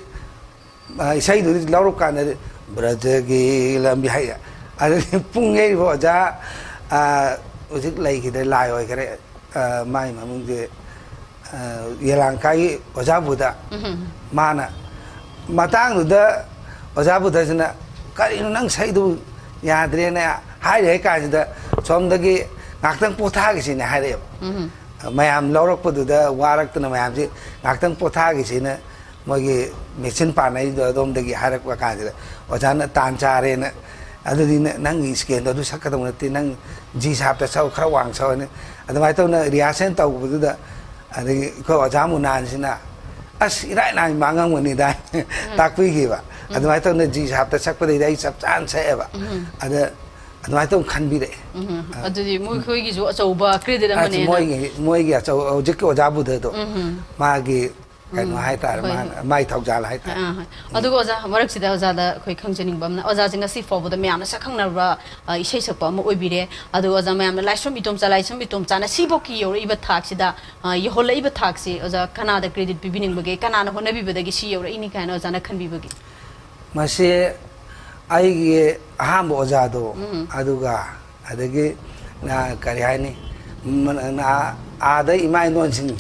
ꯑꯥ, ꯏꯁꯩꯗꯨꯗꯤ ꯂꯧꯔꯀꯥꯟꯗꯗꯤ ꯕ꯭ꯔꯖꯒꯤ ꯂꯝꯕꯤ ꯍꯥꯏ ꯑꯗꯨꯗꯤ ꯄꯨꯡ ꯌꯩꯔꯤꯕ ꯑꯣꯖꯥ ꯑꯥ, ꯍꯧꯖꯤꯛ ꯂꯩꯈꯤꯗ꯭ꯔꯦ ꯂꯥꯏ ꯑꯣꯏꯈꯔꯦ ꯑꯥ, ꯃꯥꯒꯤ ꯃꯃꯤꯡꯁꯦ ꯑꯥ, ꯌꯦꯂꯥꯡꯀꯥꯏꯒꯤ ꯑꯣꯖꯥ ꯕꯨꯙ ꯃꯥꯅ ꯃꯇꯥꯡꯗꯨꯗ ꯑꯣꯖꯥ ꯕꯨꯙꯁꯤꯅ ꯀꯔꯤꯅꯣ ꯅꯪ ꯁꯩꯗꯨ याद्रेने हाइरे काजिद सोमदगी ngaktan potha gi sine haire mayam lawrak padu da warak tana mayam ji ngaktan potha gi sine mogi mechin panai do dom da gi harak wa kaji da ojana tan chare na adu din nang isken do sakata mun ti nang ji sap ta sau khra wang sau ne adu mai to na riasen tau bu da adu ko ojamu nan sina as irai nai mangang mun ni da takpi gi ba ꯑꯗꯨꯃꯥꯏꯅ ꯇꯧꯅ G ꯁꯥꯞꯇ ꯁꯛꯄꯗꯩꯗꯤ ꯑꯩ ꯆꯞ ꯆꯥꯅ ꯁꯛꯑꯦꯕ ꯑꯗ ꯑꯗꯨꯃꯥꯏꯅ ꯇꯧꯅ ꯈꯟꯕꯤꯔꯛꯑꯦ ꯎꯝ. ꯑꯗꯨꯗꯤ ꯃꯈꯣꯏꯒꯤꯁꯨ ꯑꯆꯧꯕ ꯀ꯭ꯔꯦꯗꯤꯠ ꯑꯁ ꯑꯃꯅꯦꯅ ꯃꯣꯏꯒꯤ ꯃꯣꯏꯒꯤ ꯑꯆꯧ ꯍꯧꯖꯤꯛꯀꯤ ꯑꯣꯖꯥ ꯕꯨꯙꯗꯣ ꯃꯥꯒꯤ ꯀꯩꯅꯣ ꯍꯥꯏꯇꯥꯔꯦ ꯍꯣꯏ, ꯃꯥꯅ ꯃꯥꯏ ꯊꯧꯖꯥꯜ ꯍꯥꯏꯇꯥꯔꯦ ꯑꯥ, ꯍꯣꯏ. ꯑꯗꯨꯒ ꯑꯣꯖꯥ ꯃꯔꯛꯁꯤꯗ ꯑꯣꯖꯥꯗ ꯑꯩꯈꯣꯏ ꯈꯪꯖꯅꯤꯡꯕ ꯑꯃꯅ ꯑꯣꯖꯥꯁꯦ ꯉꯁꯤ ꯐꯥꯎꯕꯗ ꯃꯌꯥꯝꯅ ꯁꯛꯈꯪꯅꯔꯕ ꯑꯥ, ꯏꯁꯩ ꯁꯛꯄ ꯑꯃ ꯑꯣꯏꯕꯤꯔꯦ ꯑꯗꯨꯒ ꯑꯣꯖꯥ ꯃꯌꯥꯝꯅ ꯂꯥꯏꯁ꯭ꯔꯝ ꯏꯇꯣꯝꯆꯥ ꯂꯥꯏꯁ꯭ꯔꯝ ꯏꯇꯣꯝꯆꯥꯅ ꯁꯤꯐꯥꯎꯀꯤ ꯌꯧꯔꯛꯏꯕ ꯊꯥꯛꯁꯤꯗ ꯑꯥ, ꯌꯧꯍꯜꯂꯛꯏꯕ ꯊꯥꯛꯁꯤ ꯑꯣꯖꯥ ꯀꯅꯥꯗ ꯀ꯭ꯔꯦꯗꯤꯠ ꯄꯤꯕꯤꯅꯤꯡꯕꯒꯦ ꯀꯅꯥꯅ ꯍꯣꯠꯅꯕꯤꯕꯗꯒꯤ ꯁꯤ ꯌꯧꯔꯛꯏꯅꯤ ꯀꯥꯏꯅ ꯑꯣꯖꯥꯅ ꯈꯟꯕꯤꯕꯒꯦ ꯃꯁꯤ ꯑꯩꯒꯤ ꯑꯍꯥꯟꯕ ꯑꯣꯖꯥꯗꯣ ꯑꯗꯨꯒ ꯑꯗꯒꯤ ꯅ- ꯀꯔꯤ ꯍꯥꯏꯅꯤ ꯃ- ꯅ- ꯑꯥꯗ ꯏꯃꯥ ꯏꯟꯗꯣꯟꯁꯤꯡ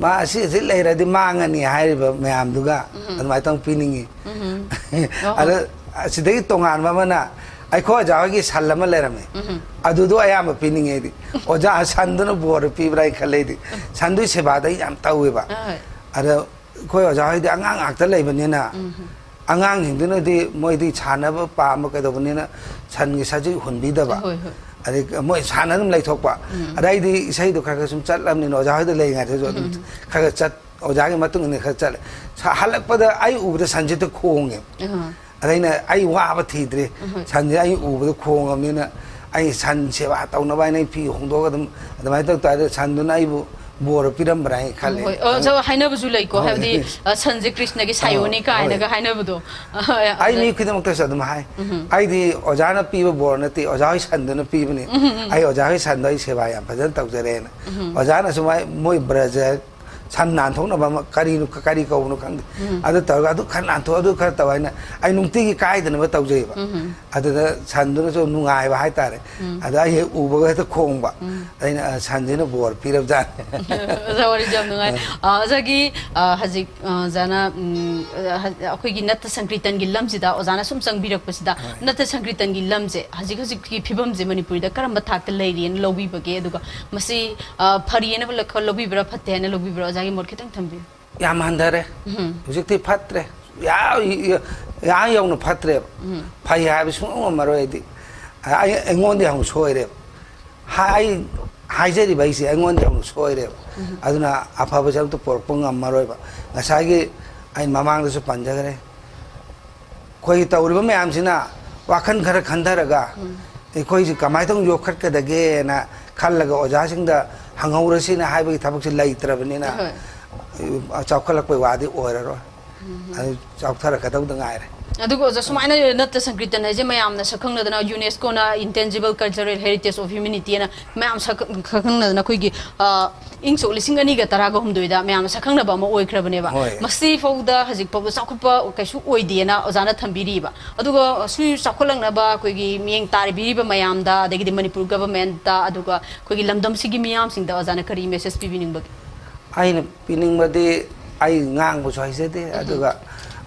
ꯃꯥ ꯑꯁꯤ ꯑꯁꯤ ꯂꯩꯔꯗꯤ ꯃꯥꯡꯉꯅꯤ ꯍꯥꯏꯔꯤꯕ ꯃꯌꯥꯝꯗꯨꯒ ꯑꯗꯨꯃꯥꯏꯅ ꯇꯧ ꯄꯤꯅꯤꯡꯉꯤ ꯑꯗ ꯑꯁꯤꯗꯒꯤ ꯇꯣꯉꯥꯟꯕ ꯑꯃꯅ ꯑꯩꯈꯣꯏ ꯑꯣꯖꯥ ꯍꯣꯏꯒꯤ ꯁꯟ ꯑꯃ ꯂꯩꯔꯝꯃꯦ ꯑꯗꯨꯗꯣ ꯑꯌꯥꯝꯕ ꯄꯤꯅꯤꯡꯉꯦ ꯑꯩꯗꯤ ꯑꯣꯖꯥ ꯁꯟꯗꯨꯅ ꯕꯣꯔ ꯄꯤꯕ꯭ꯔꯥ ꯑꯩ ꯈꯜꯂꯦꯗꯤ ꯁꯟꯗꯨꯒꯤ ꯁꯦꯕꯥꯗ ꯑꯩ ꯌꯥꯝ ꯇꯧꯋꯦꯕ ꯍꯣꯏ. ꯑꯗ ꯑꯩꯈꯣꯏ ꯑꯣꯖꯥ ꯍꯣꯏꯗꯤ ꯑꯉꯥꯡ ꯉꯥꯛꯇ ꯂꯩꯕꯅꯤꯅ ꯑꯉꯥꯡꯁꯤꯡꯗꯨꯅꯗꯤ ꯃꯣꯏꯗꯤ ꯁꯥꯟꯅꯕ ꯄꯥꯝꯕ ꯀꯩꯗꯧꯕꯅꯤꯅ ꯁꯟꯒꯤ ꯁꯖꯤꯛ ꯍꯨꯟꯕꯤꯗꯕ ꯍꯣꯏ, ꯍꯣꯏ. ꯑꯗꯩ ꯃꯣꯏ ꯁꯥꯟꯅ ꯑꯗꯨꯝ ꯂꯩꯊꯣꯛꯄ ꯑꯗꯩꯗꯤ ꯏꯁꯩꯗꯣ ꯈꯔ ꯈꯔ ꯁꯨꯝ ꯆꯠꯂꯕꯅꯤꯅ ꯑꯣꯖꯥ ꯍꯣꯏꯗ ꯂꯩꯔꯤꯉꯩꯗꯁꯨ ꯑꯗꯨꯝ ꯈꯔ ꯈꯔ ꯆꯠ ꯑꯣꯖꯥꯒꯤ ꯃꯇꯨꯡ ꯏꯟꯅ ꯈꯔ ꯆꯠꯂꯦ ꯁ- ꯍꯜꯂꯛꯄꯗ ꯑꯩ ꯎꯕꯗ ꯁꯟꯁꯤꯇ ꯈꯣꯡꯉꯦ ꯑꯍ. ꯑꯗ ꯑꯩꯅ ꯑꯩ ꯋꯥꯕ ꯊꯤꯗ꯭ꯔꯤ ꯁꯟꯁꯦ ꯑꯩ ꯎꯕꯗ ꯈꯣꯡꯉꯕꯅꯤꯅ ꯑꯩ ꯁꯟ ꯁꯦꯕꯥ ꯇꯧꯅꯕ ꯍꯥꯏꯅ ꯑꯩ ꯐꯤ ꯍꯣꯡꯗꯣꯛꯑꯒ ꯑꯗꯨꯝ ꯑꯗꯨꯃꯥꯏꯅ ꯇꯧ ꯇꯥꯔꯦ ꯁꯟꯗꯨꯅ ꯑꯩꯕꯨ बोर पिरम बराए खाले ओ जो हाइनो बजु लाइको हैव द सञ्जी कृष्ण कि सायोनी का हाइनो का बदो आई नी खिदम त हाय आई दी ओजान पी बोर्न ति ओजाई न पी बने आई ओजाई सन्दाई सेवा या भजन तक जरेन ओजान सुमाई मोय ब्रजर सन् नान्थ करिो खादे अगा नान्थ अवटि कन्सम्म है तर अहिले उता खब सन्स बोर पिजा अजा ओजा अखोग न सङ्क्रतन ओजा सो चाहिँ नत सङ्कीनस फिबमस मातान फरी नै फते लिएर 제바 아도 산도는 좀 누가이바 하이따레 아도 아이 우버가 해도 콩바 아이나 산지는 보어 피럽자 oza wari jam nungai oza gi hazik zana akhoi gi nat sankritan gi lam sida ozana sum sang birak pasida nat sankritan gi lam je hazik hazik gi phibam je manipur da karam thak ta lai rian lobi bage aduga masi phari ena bla khol lobi bra phatte ena lobi bra oza gi mor khitang thambi ꯌꯥꯝ ꯍꯟꯊꯔꯦ ꯍꯧꯖꯤꯛꯇꯤ ꯐꯠꯇ꯭ꯔꯦ ꯌꯥꯝ ꯌꯧꯅ ꯐꯠꯇ꯭ꯔꯦꯕ ꯐꯩ ꯍꯥꯏꯕ ꯁꯨꯡꯉꯝ ꯉꯝꯃꯔꯣꯏ ꯑꯩꯗꯤ ꯑꯩ ꯑꯩꯉꯣꯟꯗ ꯌꯥꯝ ꯁꯣꯏꯔꯦꯕ ꯑꯩ ꯍꯥꯏꯖꯔꯤꯕ ꯑꯩꯁꯦ ꯑꯩꯉꯣꯟꯗ ꯌꯥꯝ ꯁꯣꯏꯔꯦꯕ ꯑꯗꯨꯅ ꯑꯐꯕꯁꯦ ꯑꯝꯇ ꯄꯣꯔꯛꯄ ꯉꯝꯃꯔꯣꯏꯕ ꯉꯁꯥꯏꯒꯤ ꯑꯩ ꯃꯃꯥꯡꯗꯁꯨ ꯄꯟꯖꯈ꯭ꯔꯦ ꯑꯩꯈꯣꯏꯒꯤ ꯇꯧꯔꯤꯕ ꯃꯌꯥꯝꯁꯤꯅ ꯋꯥꯈꯜ ꯈꯔ ꯈꯟꯊꯔꯒ ꯑꯩꯈꯣꯏꯁꯤ ꯀꯃꯥꯏꯅ ꯇꯧꯅ ꯌꯣꯛꯈꯠꯀꯗꯒꯦꯅ ꯈꯜꯂꯒ ꯑꯣꯖꯥꯁꯤꯡꯗ ꯍꯪꯍꯧꯔꯁꯤꯅ ꯍꯥꯏꯕꯒꯤ ꯊꯕꯛꯁꯤ ꯂꯩꯇ꯭ꯔꯕꯅꯤꯅ ꯆꯥꯎꯈꯠꯂꯛꯄꯩ ꯋꯥꯗꯤ ꯑꯣꯏꯔꯔꯣꯏ ꯑꯗꯨ ꯆꯥꯎꯊꯔꯛꯀꯗꯧꯗ ꯉꯥꯏꯔꯦ नत संकीर्तन है मैं सकना UNESCO intangible cultural heritage of humanity मैं सकना इंग सोल लिंग तरग हमद मैं सकनाबने फौद हजिक फौद चौखप कईदे ओजान थम्बीब चौखलनब मैं तारीब मैमद मनपुर गवर्मेंट लमदम से मैं ओजान कई मेसेज पीबी पीने पीने ꯃꯌꯥꯝꯗ ꯑꯗꯒꯤꯗꯤ ꯃꯅꯤꯄꯨꯔ ꯒꯚꯔꯟꯃꯦꯟꯠꯇ ꯑꯗꯨꯒ ꯑꯩꯈꯣꯏꯒꯤ ꯂꯝꯗꯝꯁꯤꯒꯤ ꯃꯤꯌꯥꯝꯁꯤꯡꯗ ꯑꯣꯖꯥꯅ ꯀꯔꯤ ꯃꯦꯁꯦꯖ ꯄꯤꯕꯤꯅꯤꯡꯕꯒꯦ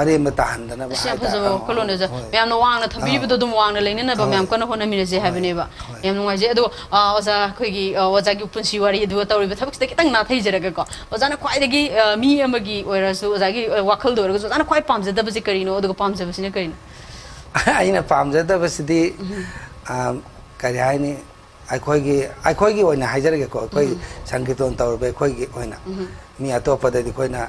ꯑꯔꯦꯝꯕ ꯇꯥꯍꯟꯗꯅꯕ ꯌꯥꯝ ꯐꯖꯕ ꯋꯥꯈꯜꯂꯣꯟꯗ ꯃꯌꯥꯝꯅ ꯋꯥꯡꯅ ꯊꯝꯕꯤꯕꯗꯣ ꯑꯗꯨꯝ ꯋꯥꯡꯅ ꯂꯩꯅꯅꯕ ꯃꯌꯥꯝ ꯀꯟꯅ ꯍꯣꯠꯅꯃꯤꯟꯅꯁꯦ ꯍꯥꯏꯕꯅꯦꯕ ꯌꯥꯝ ꯅꯨꯡꯉꯥꯏꯖꯩ ꯑꯗꯣ ꯑꯣꯖꯥ ꯑꯩꯈꯣꯏꯒꯤ ꯑꯣꯖꯥꯒꯤ ꯄꯨꯟꯁꯤ ꯋꯥꯔꯤ ꯑꯗꯨꯒ ꯇꯧꯔꯤꯕ ꯊꯕꯛꯁꯤꯗ ꯈꯤꯇꯪ ꯅꯥꯊꯩꯖꯔꯒꯀꯣ ꯑꯣꯖꯥꯅ ꯈ꯭ꯋꯥꯏꯗꯒꯤ ꯃꯤ ꯑꯃꯒꯤ ꯑꯣꯏꯔꯁꯨ ꯑꯣꯖꯥꯒꯤ ꯋꯥꯈꯜꯗ ꯑꯣꯏꯔꯒꯁꯨ ꯑꯣꯖꯥꯅ ꯈ꯭ꯋꯥꯏ ꯄꯥꯝꯖꯗꯕꯁꯤ ꯀꯔꯤꯅꯣ ꯑꯗꯨꯒ ꯄꯥꯝꯖꯕꯁꯤꯅ ꯀꯔꯤꯅꯣ ꯑꯩꯅ ꯄꯥꯝꯖꯗꯕꯁꯤꯗꯤ ꯀꯔꯤ ꯍꯥꯏꯅꯤ ꯑꯩꯈꯣꯏꯒꯤ ꯑꯩꯈꯣꯏꯒꯤ ꯑꯣꯏꯅ ꯍꯥꯏꯖꯔꯒꯦꯀꯣ ꯑꯩꯈꯣꯏ ꯁꯪꯀꯤꯇꯣꯟ ꯇꯧꯔꯤꯕ ꯑꯩꯈꯣꯏꯒꯤ ꯑꯣꯏꯅ ꯃꯤ ꯑꯇꯣꯞꯄꯗꯗꯤ ꯑꯩꯈꯣꯏꯅ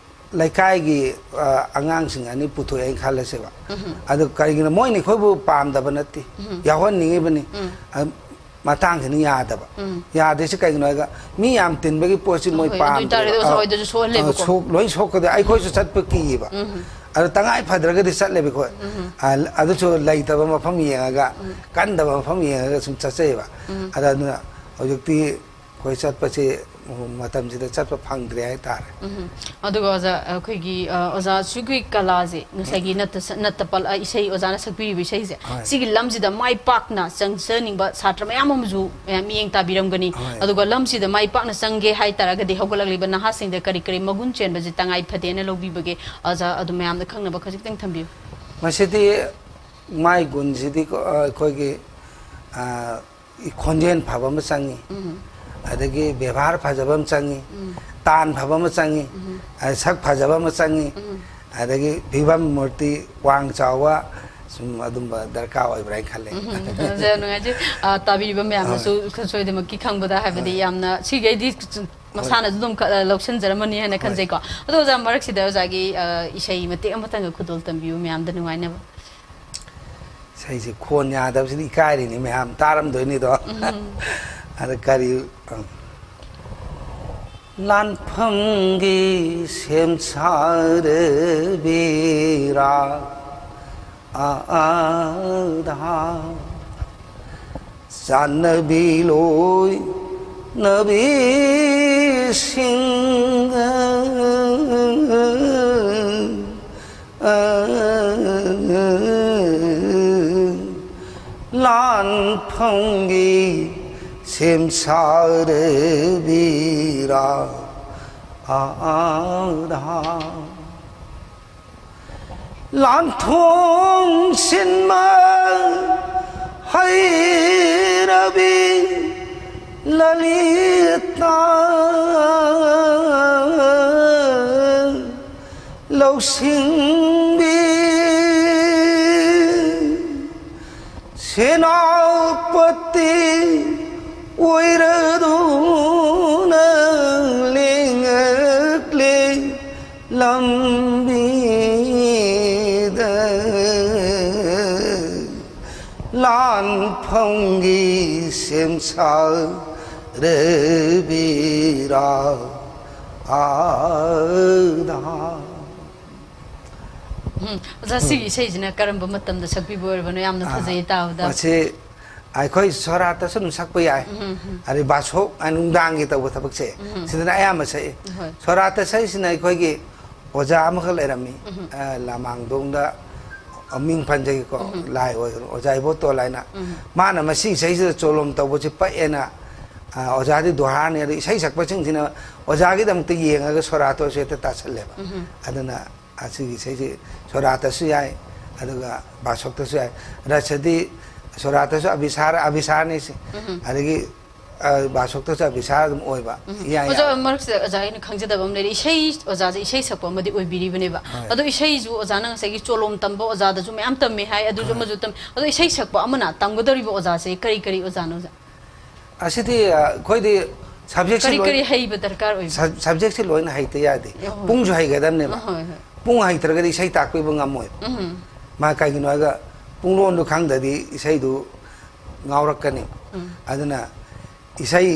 ꯂꯩꯀꯥꯏꯒꯤ ꯑꯉꯥꯡꯁꯤꯡ ꯑꯅꯤ ꯄꯨꯊꯣꯛꯑꯦ ꯈꯜꯂꯁꯦꯕ ꯑꯗꯨ ꯀꯔꯤꯒꯤꯅꯣ ꯃꯣꯏꯅ ꯑꯩꯈꯣꯏꯕꯨ ꯄꯥꯝꯗꯕ ꯅꯠꯇꯦ ꯌꯥꯎꯍꯟꯅꯤꯡꯉꯤꯕꯅꯤ ꯃꯇꯥꯡꯁꯤꯅ ꯌꯥꯗꯕ ꯌꯥꯗ꯭ꯔꯤꯁꯤ ꯀꯩꯒꯤꯅꯣ ꯍꯥꯏꯔꯒ ꯃꯤ ꯌꯥꯝ ꯇꯤꯟꯕꯒꯤ ꯄꯣꯠꯁꯤ ꯃꯣꯏ ꯄꯥꯝꯗꯦ ꯂꯣꯏ ꯁꯣꯛꯀꯗꯦ ꯑꯩꯈꯣꯏꯁꯨ ꯆꯠꯄ ꯀꯤꯌꯦꯕ ꯑꯗꯨ ꯇꯉꯥꯏ ꯐꯗ꯭ꯔꯒꯗꯤ ꯆꯠꯂꯦꯕ ꯑꯩꯈꯣꯏ ꯑꯗꯨꯁꯨ ꯂꯩꯇꯕ ꯃꯐꯝ ꯌꯦꯡꯉꯒ ꯀꯟꯗꯕ ꯃꯐꯝ ꯌꯦꯡꯉꯒ ꯁꯨꯝ ꯆꯠꯆꯩꯕ ꯑꯗ ꯑꯗꯨꯅ ꯍꯧꯖꯤꯛꯇꯤ ꯑꯩꯈꯣꯏ ꯆꯠꯄꯁꯤ ꯃꯇꯝꯁꯤꯗ ꯆꯠꯄ ꯐꯪꯗ꯭ꯔꯦ ꯍꯥꯏꯇꯥꯔꯦ ꯑꯗꯨꯒ ꯑꯣꯖꯥ ꯑꯩꯈꯣꯏꯒꯤ ꯑꯣꯖꯥ ꯁꯤꯒꯤ ꯀꯂꯥꯁꯦ ꯉꯁꯥꯏꯒꯤ ꯅꯠꯇ ꯏꯁꯩ ꯑꯣꯖꯥꯅ ꯁꯛꯄꯤꯔꯤꯕ ꯏꯁꯩꯁꯦ ꯁꯤꯒꯤ ꯂꯝꯁꯤꯗ ꯃꯥꯏ ꯄꯥꯛꯅ ꯆꯪꯖꯅꯤꯡꯕ ꯁꯥꯇ꯭ꯔ ꯃꯌꯥꯝ ꯑꯃꯁꯨ ꯃꯤꯠꯌꯦꯡ ꯇꯥꯕꯤꯔꯝꯒꯅꯤ ꯑꯗꯨꯒ ꯂꯝꯁꯤꯗ ꯃꯥꯏ ꯄꯥꯛꯅ ꯆꯪꯒꯦ ꯍꯥꯏꯇꯥꯔꯒꯗꯤ ꯍꯧꯒꯠꯂꯛꯂꯤꯕ ꯅꯍꯥꯁꯤꯡꯗ ꯀꯔꯤ ꯀꯔꯤ ꯃꯒꯨꯟ ꯆꯦꯟꯕꯁꯦ ꯇꯉꯥꯏ ꯐꯗꯦꯅ ꯂꯧꯕꯤꯕꯒꯦ ꯑꯣꯖꯥ ꯑꯗꯨ ꯃꯌꯥꯝꯗ ꯈꯪꯅꯕ ꯈꯖꯤꯛꯇꯪ ꯊꯝꯕꯤꯌꯨ ꯃꯁꯤꯗꯤ ꯃꯥꯏ ꯒꯨꯟꯁꯤꯗꯤ ꯑꯩꯈꯣꯏꯒꯤ ꯈꯣꯟꯖꯦꯜ ꯐꯕ ꯑꯃ ꯆꯪꯉꯤ अदगी व्यवहार फजब चंगी तान फब चंगी सक फजब चंगी अदगी भीवम मूर्ति वांग चावा दरकार होब्रा खले ताबीब मैम सोदमकी खबद है मसान लौसनजरमनी है खनजेको अजा मरक् अजागी इसई मतंग खुदोल तंबू मैम नुआनब सही से इकायरी मैम तारमदोनी 아르카리 난펑기 샘사르비라 아다 산나비로이 너비 싱 lan phong nghi শিমসার বীরা আধা লাথং সিনমা হই রবি ললিতা। লৌসিং সেনাপতি ra bi lalita lâu sinh bi Senapati Uiraduna Lingakli Lambida Lan Pongi Simsa Rebira Ada oza sigi isꯩꯁꯤꯅ ꯀꯔꯝꯕ ꯃꯇꯝꯗ ꯁꯛꯄꯤꯕ ꯑꯣꯏꯔꯕꯅꯣ ꯌꯥꯝꯅ ꯐꯖꯩ ꯇꯥꯕꯗ ꯃꯁꯤ ꯑꯩꯈꯣꯏ ꯁꯣꯔꯥꯠꯇꯁꯨ ꯑꯗꯨꯝ ꯁꯛꯄ ꯌꯥꯏ ꯑꯗꯩ ꯕꯥꯁꯣꯛ ꯅꯨꯡꯗꯥꯡꯒꯤ ꯇꯧꯕ ꯊꯕꯛꯁꯦ ꯁꯤꯗꯅ ꯑꯌꯥꯝꯕ ꯁꯛꯏ ꯍꯣꯏ. ꯁꯣꯔꯥꯠꯇ ꯁꯛꯏꯁꯤꯅ ꯑꯩꯈꯣꯏꯒꯤ ꯑꯣꯖꯥ ꯑꯃꯈꯛ ꯂꯩꯔꯝꯃꯤ ꯂꯃꯥꯡꯗꯣꯡꯗ ꯃꯤꯡ ꯄꯟꯖꯒꯦꯀꯣ ꯂꯥꯏ ꯑꯣꯏꯒꯅꯨ ꯑꯣꯖꯥ ꯏꯕꯣꯇꯣꯜ ꯍꯥꯏꯅ ꯃꯥꯅ ꯃꯁꯤ ꯏꯁꯩꯁꯤꯗ ꯆꯣꯂꯣꯝ ꯇꯧꯕꯁꯤ ꯄꯛꯑꯦꯅ ꯑꯣꯖꯥꯗꯤ ꯗꯣꯍꯥꯔꯅꯤ ꯑꯗꯩ ꯏꯁꯩ ꯁꯛꯄꯁꯤꯡꯁꯤꯅ ꯑꯣꯖꯥꯒꯤꯗꯃꯛꯇ ꯌꯦꯡꯉꯒ ꯁꯣꯔꯥꯠꯇꯣꯁꯨ ꯍꯦꯛꯇ ꯇꯥꯁꯜꯂꯦꯕ ꯑꯗꯨꯅ ꯑꯁꯤꯒꯤ ꯏꯁꯩꯁꯤ ꯁꯣꯔꯥꯠꯇꯁꯨ ꯌꯥꯏ ꯑꯗꯨꯒ ꯕꯥꯁꯣꯛꯇꯁꯨ ꯌꯥꯏ ꯔꯁꯗꯤ ꯁꯣꯔꯥꯠꯇꯁꯨ ꯑꯕꯤꯁꯥꯔ ꯑꯕꯤꯁꯥꯔꯅꯤ ꯁꯤ ꯑꯗꯒꯤ ꯕꯥꯁꯣꯛꯇꯁꯨ ꯑꯕꯤꯁꯥꯔ ꯑꯗꯨꯝ ꯑꯣꯏꯕ ꯏꯌꯥ ꯑꯣꯖꯥ ꯌꯥꯏ ꯃꯔꯛꯁꯤꯗ ꯑꯣꯖꯥ ꯑꯩꯅ ꯈꯪꯖꯗꯕ ꯑꯃ ꯂꯩꯔꯦ ꯏꯁꯩ ꯑꯣꯖꯥꯁꯦ ꯏꯁꯩ ꯁꯛꯄ ꯑꯃꯗꯤ ꯑꯣꯏꯕꯤꯔꯤꯕꯅꯦꯕ ꯑꯗꯣ ꯏꯁꯩꯁꯨ ꯑꯣꯖꯥꯅ ꯉꯁꯥꯏꯒꯤ ꯆꯣꯂꯣꯝ ꯇꯝꯕ ꯑꯣꯖꯥꯗꯁꯨ ꯃꯌꯥꯝ ꯇꯝꯃꯦ ꯍꯥꯏ ꯑꯗꯨꯁꯨ ꯑꯃꯁꯨ ꯇꯝꯃꯦ ꯑꯗꯣ ꯏꯁꯩ ꯁꯛꯄ ꯑꯃꯅ ꯇꯝꯒꯗꯧꯔꯤꯕ ꯑꯣꯖꯥꯁꯦ ꯀꯔꯤ ꯀꯔꯤ ꯑꯣꯖꯥꯅꯣ ꯑꯣꯖꯥ ꯑꯁꯤꯗꯤ ꯑꯩꯈꯣꯏꯗꯤ ꯁꯕꯖꯦꯛꯁꯤ ꯀꯔꯤ ꯀꯔꯤ ꯂꯣꯏ ꯍꯩꯕ ꯗꯔꯀꯥꯔ ꯑꯣꯏꯕ ꯁꯕꯖꯦꯛꯁꯤ ꯂꯣꯏꯅ ꯍꯩꯇ ꯌꯥꯗꯦ ꯍꯣꯏ. ꯄꯨꯡꯁꯨ ꯍꯩꯒꯗꯕꯅꯦꯕ ꯍꯣꯏ ꯍꯣꯏ ꯄꯨꯡ ꯍꯩꯇ꯭ꯔꯒꯗꯤ ꯏꯁꯩ ꯇꯥꯛꯄꯤꯕ ꯉꯝꯃꯣꯏ ꯎꯝ ꯃꯥ ꯀꯩꯒꯤꯅꯣ ꯍꯥꯏꯔꯒ ꯄꯨꯡꯂꯣꯟꯗꯨ ꯈꯪꯗꯗꯤ ꯏꯁꯩꯗꯨ ꯉꯥꯎꯔꯛꯀꯅꯤ ꯑꯗꯨꯅ ꯏꯁꯩ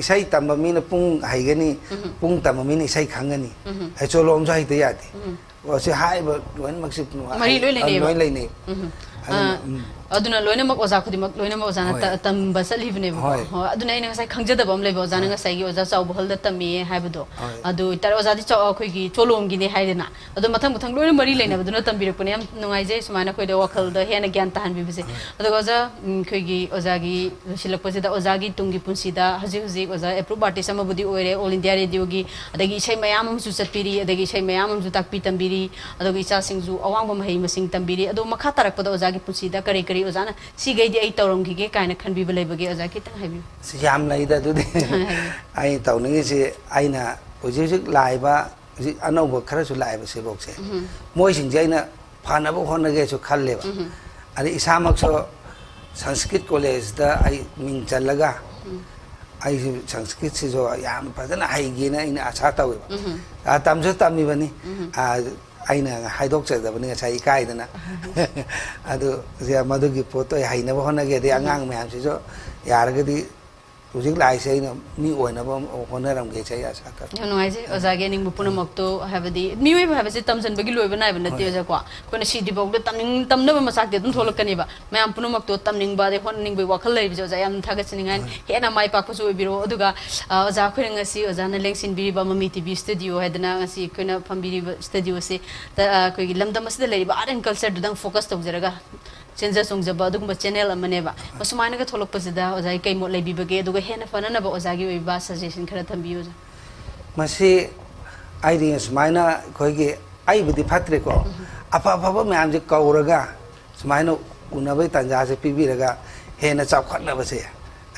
ꯏꯁꯩ ꯇꯝꯕ ꯃꯤꯅ ꯄꯨꯡ ꯍꯩꯒꯅꯤ ꯄꯨꯡ ꯇꯝꯕ ꯃꯤꯅ ꯏꯁꯩ ꯈꯪꯒꯅꯤ ꯆꯣꯂꯣꯝꯁꯨ ꯍꯩꯇ ꯌꯥꯗꯦ ꯁꯤ ꯍꯥꯏꯔꯤꯕ ꯂꯣꯏꯅꯃꯛꯁꯤ ꯃꯔꯤ ꯂꯣꯏ ꯂꯩꯅꯩꯕ. ꯂꯣꯏ ꯂꯩꯅꯩ Ah, ꯑꯗꯨꯅ ꯂꯣꯏꯅꯃꯛ ꯑꯣꯖꯥ ꯈꯨꯗꯤꯡꯃꯛ ꯂꯣꯏꯅꯃꯛ ꯑꯣꯖꯥꯅ ꯍꯣꯏ. ꯇ- ꯇꯝꯕ ꯆꯠꯂꯤꯕꯅꯦꯕ ꯍꯣꯏ. ꯑꯗꯨꯅ ꯑꯩꯅ ꯉꯁꯥꯏ ꯈꯪꯖꯗꯕ ꯑꯃ ꯂꯩꯕ ꯑꯣꯖꯥꯅ ꯉꯁꯥꯏꯒꯤ ꯑꯣꯖꯥ ꯆꯥꯎꯕ ꯍꯜꯗ ꯇꯝꯃꯤꯌꯦ ꯍꯥꯏꯕꯗꯣ ꯍꯣꯏ. ꯑꯗꯨ ꯑꯣꯏꯇꯥꯔꯦ ꯑꯣꯖꯥꯗꯤ ꯆꯥꯎ ꯑꯩꯈꯣꯏꯒꯤ ꯆꯣꯂꯣꯝꯒꯤꯅꯦ ꯍꯥꯏꯗꯅ ꯑꯗꯣ ꯃꯊꯪ ꯃꯊꯪ ꯂꯣꯏꯅ ꯃꯔꯤ ꯂꯩꯅꯕꯗꯨꯅ ꯇꯝꯕꯤꯔꯛꯄꯅꯦ ꯌꯥꯝ ꯅꯨꯡꯉꯥꯏꯖꯩ ꯁꯨꯃꯥꯏꯅ ꯑꯩꯈꯣꯏꯗ ꯋꯥꯈꯜꯗ ꯍꯦꯟꯅ ꯒ꯭ꯌꯥꯟ ꯇꯥꯍꯟꯕꯤꯕꯁꯦ ꯑꯗꯨꯒ ꯑꯣꯖꯥ ꯎꯝ, ꯑꯩꯈꯣꯏꯒꯤ ꯑꯣꯖꯥꯒꯤ ꯂꯣꯏꯁꯤꯜꯂꯛꯄꯁꯤꯗ ꯑꯣꯖꯥꯒꯤ ꯇꯨꯡꯒꯤ ꯄꯨꯟꯁꯤꯗ ꯍꯧꯖꯤꯛ ꯍꯧꯖꯤꯛ ꯑꯣꯖꯥ ꯑꯦꯄ꯭ꯔꯨꯞ ꯑꯥꯔꯇꯤꯁ ꯑꯃꯕꯨꯗꯤ ꯑꯣꯏꯔꯦ ꯑꯣꯜ ꯏꯟꯗꯤꯌꯥ ꯔꯦꯗꯤꯑꯣꯒꯤ ꯑꯗꯒꯤ ꯏꯁꯩ ꯃꯌꯥꯝ ꯑꯃꯁꯨ ꯆꯠꯄꯤꯔꯤ ꯑꯗꯒꯤ ꯏꯁꯩ ꯃꯌꯥꯝ ꯑꯃꯁꯨ ꯇꯥꯛꯄꯤ ꯇꯝꯕꯤꯔꯤ ꯑꯗꯨꯒ ꯏꯆꯥꯁꯤꯡꯁꯨ ꯑꯋꯥꯡꯕ ꯃꯍꯩ ꯃꯁꯤꯡ ꯇꯝꯕꯤꯔꯤ ꯑꯗꯣ ꯃꯈꯥ ꯇꯥꯔꯛꯄꯗ ꯑꯣꯖꯥꯒꯤ ꯄꯨꯟꯁꯤꯗ ꯀꯔꯤ ꯀꯔꯤ ꯑꯣꯖꯥꯅ ꯁꯤꯈꯩꯗꯤ ꯑꯩ ꯇꯧꯔꯝꯈꯤꯒꯦ ꯀꯥꯏꯅ ꯈꯟꯕꯤꯕ ꯂꯩꯕꯒꯦ ꯑꯣꯖꯥ ꯈꯤꯇꯪ ꯍꯥꯏꯕꯤꯌꯨ ꯁꯤ ꯌꯥꯝ ꯂꯩꯗ ꯑꯗꯨꯗꯤ ꯑꯩ ꯇꯧꯅꯤꯡꯉꯤꯁꯤ ꯑꯩꯅ ꯍꯧꯖꯤꯛ ꯍꯧꯖꯤꯛ ꯂꯥꯛꯏꯕ ꯍꯧꯖꯤꯛ ꯑꯅꯧꯕ ꯈꯔꯁꯨ ꯂꯥꯛꯏꯕ ꯁꯤꯕꯣꯛꯁꯦ ꯃꯣꯏꯁꯤꯡꯁꯦ ꯑꯩꯅ ꯐꯅꯕ ꯍꯣꯠꯅꯒꯦꯁꯨ ꯈꯜꯂꯦꯕ ꯑꯗꯩ ꯏꯁꯥꯃꯛꯁꯨ ꯁꯪꯁꯀ꯭ꯔꯤꯠ ꯀꯣꯂꯦꯖꯇ ꯑꯩ ꯃꯤꯡ ꯆꯜꯂꯒ ꯑꯩꯁꯨ ꯁꯪꯁꯀ꯭ꯔꯤꯠꯁꯤꯁꯨ ꯌꯥꯝ ꯐꯖꯅ ꯍꯩꯒꯦꯅ ꯑꯩꯅ ꯑꯁꯥ ꯇꯧꯋꯦꯕ ꯑꯥ ꯇꯝꯁꯨ ꯇꯝꯃꯤꯕꯅꯤ ꯑꯥ ꯑꯩꯅ ꯍꯥꯏꯗꯣꯛꯆꯗꯕꯅꯤ ꯉꯁꯥꯏ ꯏꯀꯥꯏꯗꯅ ꯑꯗꯨ ꯁꯦ ꯃꯗꯨꯒꯤ ꯄꯣꯠꯇꯣ ꯑꯩ ꯍꯩꯅꯕ ꯍꯣꯠꯅꯒꯦ ꯑꯗꯩ ꯑꯉꯥꯡ ꯃꯌꯥꯝꯁꯤꯁꯨ ꯌꯥꯔꯒꯗꯤ ꯍꯧꯖꯤꯛ ꯂꯥꯛꯏꯁꯦ ꯑꯩꯅ ꯃꯤ ꯑꯣꯏꯅꯕ ꯍꯣꯠꯅꯔꯝꯒꯦꯁꯦ ꯑꯩ ꯑꯁꯥ ꯇꯧꯋꯦ ꯌꯥꯝ ꯅꯨꯡꯉꯥꯏꯖꯩ ꯑꯣꯖꯥꯒꯤ ꯑꯅꯤꯡꯕ ꯄꯨꯝꯅꯃꯛꯇꯣ ꯍꯥꯏꯕꯗꯤ ꯃꯤꯑꯣꯏꯕ ꯍꯥꯏꯕꯁꯦ ꯇꯝꯖꯟꯕꯒꯤ ꯂꯣꯏꯕ ꯅꯥꯏꯕ ꯅꯠꯇꯦ ꯑꯣꯖꯥꯀꯣ ꯑꯩꯈꯣꯏꯅ ꯁꯤꯗ꯭ꯔꯤꯐꯥꯎꯗ ꯇꯝꯅꯤꯡ ꯇꯝꯅꯕ ꯃꯆꯥꯛꯇꯤ ꯑꯗꯨꯝ ꯊꯣꯛꯂꯛꯀꯅꯦꯕ ꯃꯌꯥꯝ ꯄꯨꯝꯅꯃꯛꯇꯣ ꯇꯝꯅꯤꯡꯕ ꯑꯗꯩ ꯍꯣꯠꯅꯅꯤꯡꯕꯒꯤ ꯋꯥꯈꯜ ꯂꯩꯔꯤꯕꯁꯦ ꯑꯣꯖꯥ ꯌꯥꯝ ꯊꯥꯒꯠꯆꯅꯤꯡꯉꯥꯏ ꯍꯦꯟꯅ ꯃꯥꯏ ꯄꯥꯛꯄꯁꯨ ꯑꯣꯏꯕꯤꯔꯣ ꯑꯗꯨꯒ ꯑ, ꯑꯣꯖꯥ ꯑꯩꯈꯣꯏꯅ ꯉꯁꯤ ꯑꯣꯖꯥꯅ ꯂꯦꯡꯁꯤꯟꯕꯤꯔꯤꯕ ꯃꯃꯤ ꯇꯤꯚꯤ ꯁ꯭ꯇꯨꯗꯤꯑꯣ ꯍꯥꯏꯗꯅ ꯉꯁꯤ ꯑꯩꯈꯣꯏꯅ ꯐꯝꯕꯤꯔꯤꯕ ꯁ꯭ꯇꯨꯗꯤꯑꯣꯁꯦ ꯇ- ꯑ, ꯑꯩꯈꯣꯏꯒꯤ ꯂꯝꯗꯝ ꯑꯁꯤꯗ ꯂꯩꯔꯤꯕ ꯑꯥꯔꯠ ꯑꯦꯟ ꯀꯜꯆꯔꯗꯨꯗꯪ ꯐꯣꯀꯁ ꯇꯧꯖꯔꯒ ꯆꯦꯟꯖ ꯆꯣꯡꯖꯕ ꯑꯗꯨꯒꯨꯝꯕ ꯆꯦꯅꯦꯜ ꯑꯃꯅꯦꯕ ꯃꯁꯨꯃꯥꯏꯅꯒ ꯊꯣꯛꯂꯛꯄꯁꯤꯗ ꯑꯣꯖꯥꯒꯤ ꯀꯩ ꯃꯣꯠ ꯂꯩꯕꯤꯕꯒꯦ ꯑꯗꯨꯒ ꯍꯦꯟꯅ ꯐꯅꯅꯕ ꯑꯣꯖꯥꯒꯤ ꯑꯣꯏꯕ ꯁꯖꯦꯁꯟ ꯈꯔ ꯊꯝꯕꯤꯌꯨ ꯑꯣꯖꯥ ꯃꯁꯤ ꯑꯩꯗꯤ ꯁꯨꯃꯥꯏꯅ ꯑꯩꯈꯣꯏꯒꯤ ꯑꯩꯕꯨꯗꯤ ꯐꯠꯇ꯭ꯔꯦꯀꯣ ꯑꯐ ꯑꯐꯕ ꯃꯌꯥꯝꯁꯦ ꯀꯧꯔꯒ ꯁꯨꯃꯥꯏꯅ ꯎꯅꯕꯒꯤ ꯇꯥꯟꯖꯥꯁꯦ ꯄꯤꯕꯤꯔꯒ ꯍꯦꯟꯅ ꯆꯥꯎꯈꯠꯅꯕꯁꯦ ꯑ,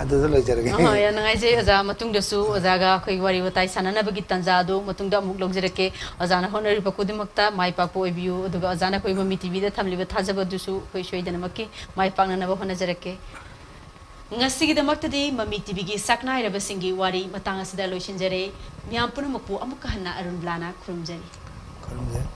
ꯑꯗꯨꯗ ꯂꯣꯏꯖꯔꯒꯦ ꯑꯍꯣꯏ, ꯌꯥꯝ ꯅꯨꯡꯉꯥꯏꯖꯩ ꯑꯣꯖꯥ ꯃꯇꯨꯡꯗꯁꯨ ꯑꯣꯖꯥꯒ ꯑꯩꯈꯣꯏ ꯋꯥꯔꯤ ꯋꯥꯇꯥꯏ ꯁꯥꯟꯅꯅꯕꯒꯤ ꯇꯥꯟꯖꯥ ꯑꯗꯨ ꯃꯇꯨꯡꯗ ꯑꯃꯨꯛ ꯂꯧꯖꯔꯛꯀꯦ ꯑꯣꯖꯥꯅ ꯍꯣꯠꯅꯔꯤꯕ ꯈꯨꯗꯤꯡꯃꯛꯇ ꯃꯥꯏ ꯄꯥꯛꯄ ꯑꯣꯏꯕꯤꯌꯨ ꯑꯗꯨꯒ ꯑꯣꯖꯥꯅ ꯑꯩꯈꯣꯏ ꯃꯃꯤ ꯇꯤꯚꯤꯗ ꯊꯝꯂꯤꯕ ꯊꯥꯖꯕꯗꯨꯁꯨ ꯑꯩꯈꯣꯏ ꯁꯣꯏꯗꯅꯃꯛꯀꯤ ꯃꯥꯏ ꯄꯥꯛꯅꯅꯕ ꯍꯣꯠꯅꯖꯔꯛꯀꯦ ꯉꯁꯤꯒꯤꯗꯃꯛꯇꯗꯤ ꯃꯃꯤ ꯇꯤꯚꯤꯒꯤ ꯁꯛꯅꯥꯏꯔꯕꯁꯤꯡꯒꯤ ꯋꯥꯔꯤ ꯃꯇꯥꯡ ꯑꯁꯤꯗ ꯂꯣꯏꯁꯤꯟꯖꯔꯦ ꯃꯤꯌꯥꯝ ꯄꯨꯝꯅꯃꯛꯄꯨ ꯑꯃꯨꯛꯀ ꯍꯟꯅ ꯑꯔꯨꯟ ꯕ꯭ꯂꯥꯅ ꯈꯨꯔꯨꯝꯖꯔꯤ ꯈꯨꯔꯨꯝꯖꯔꯤ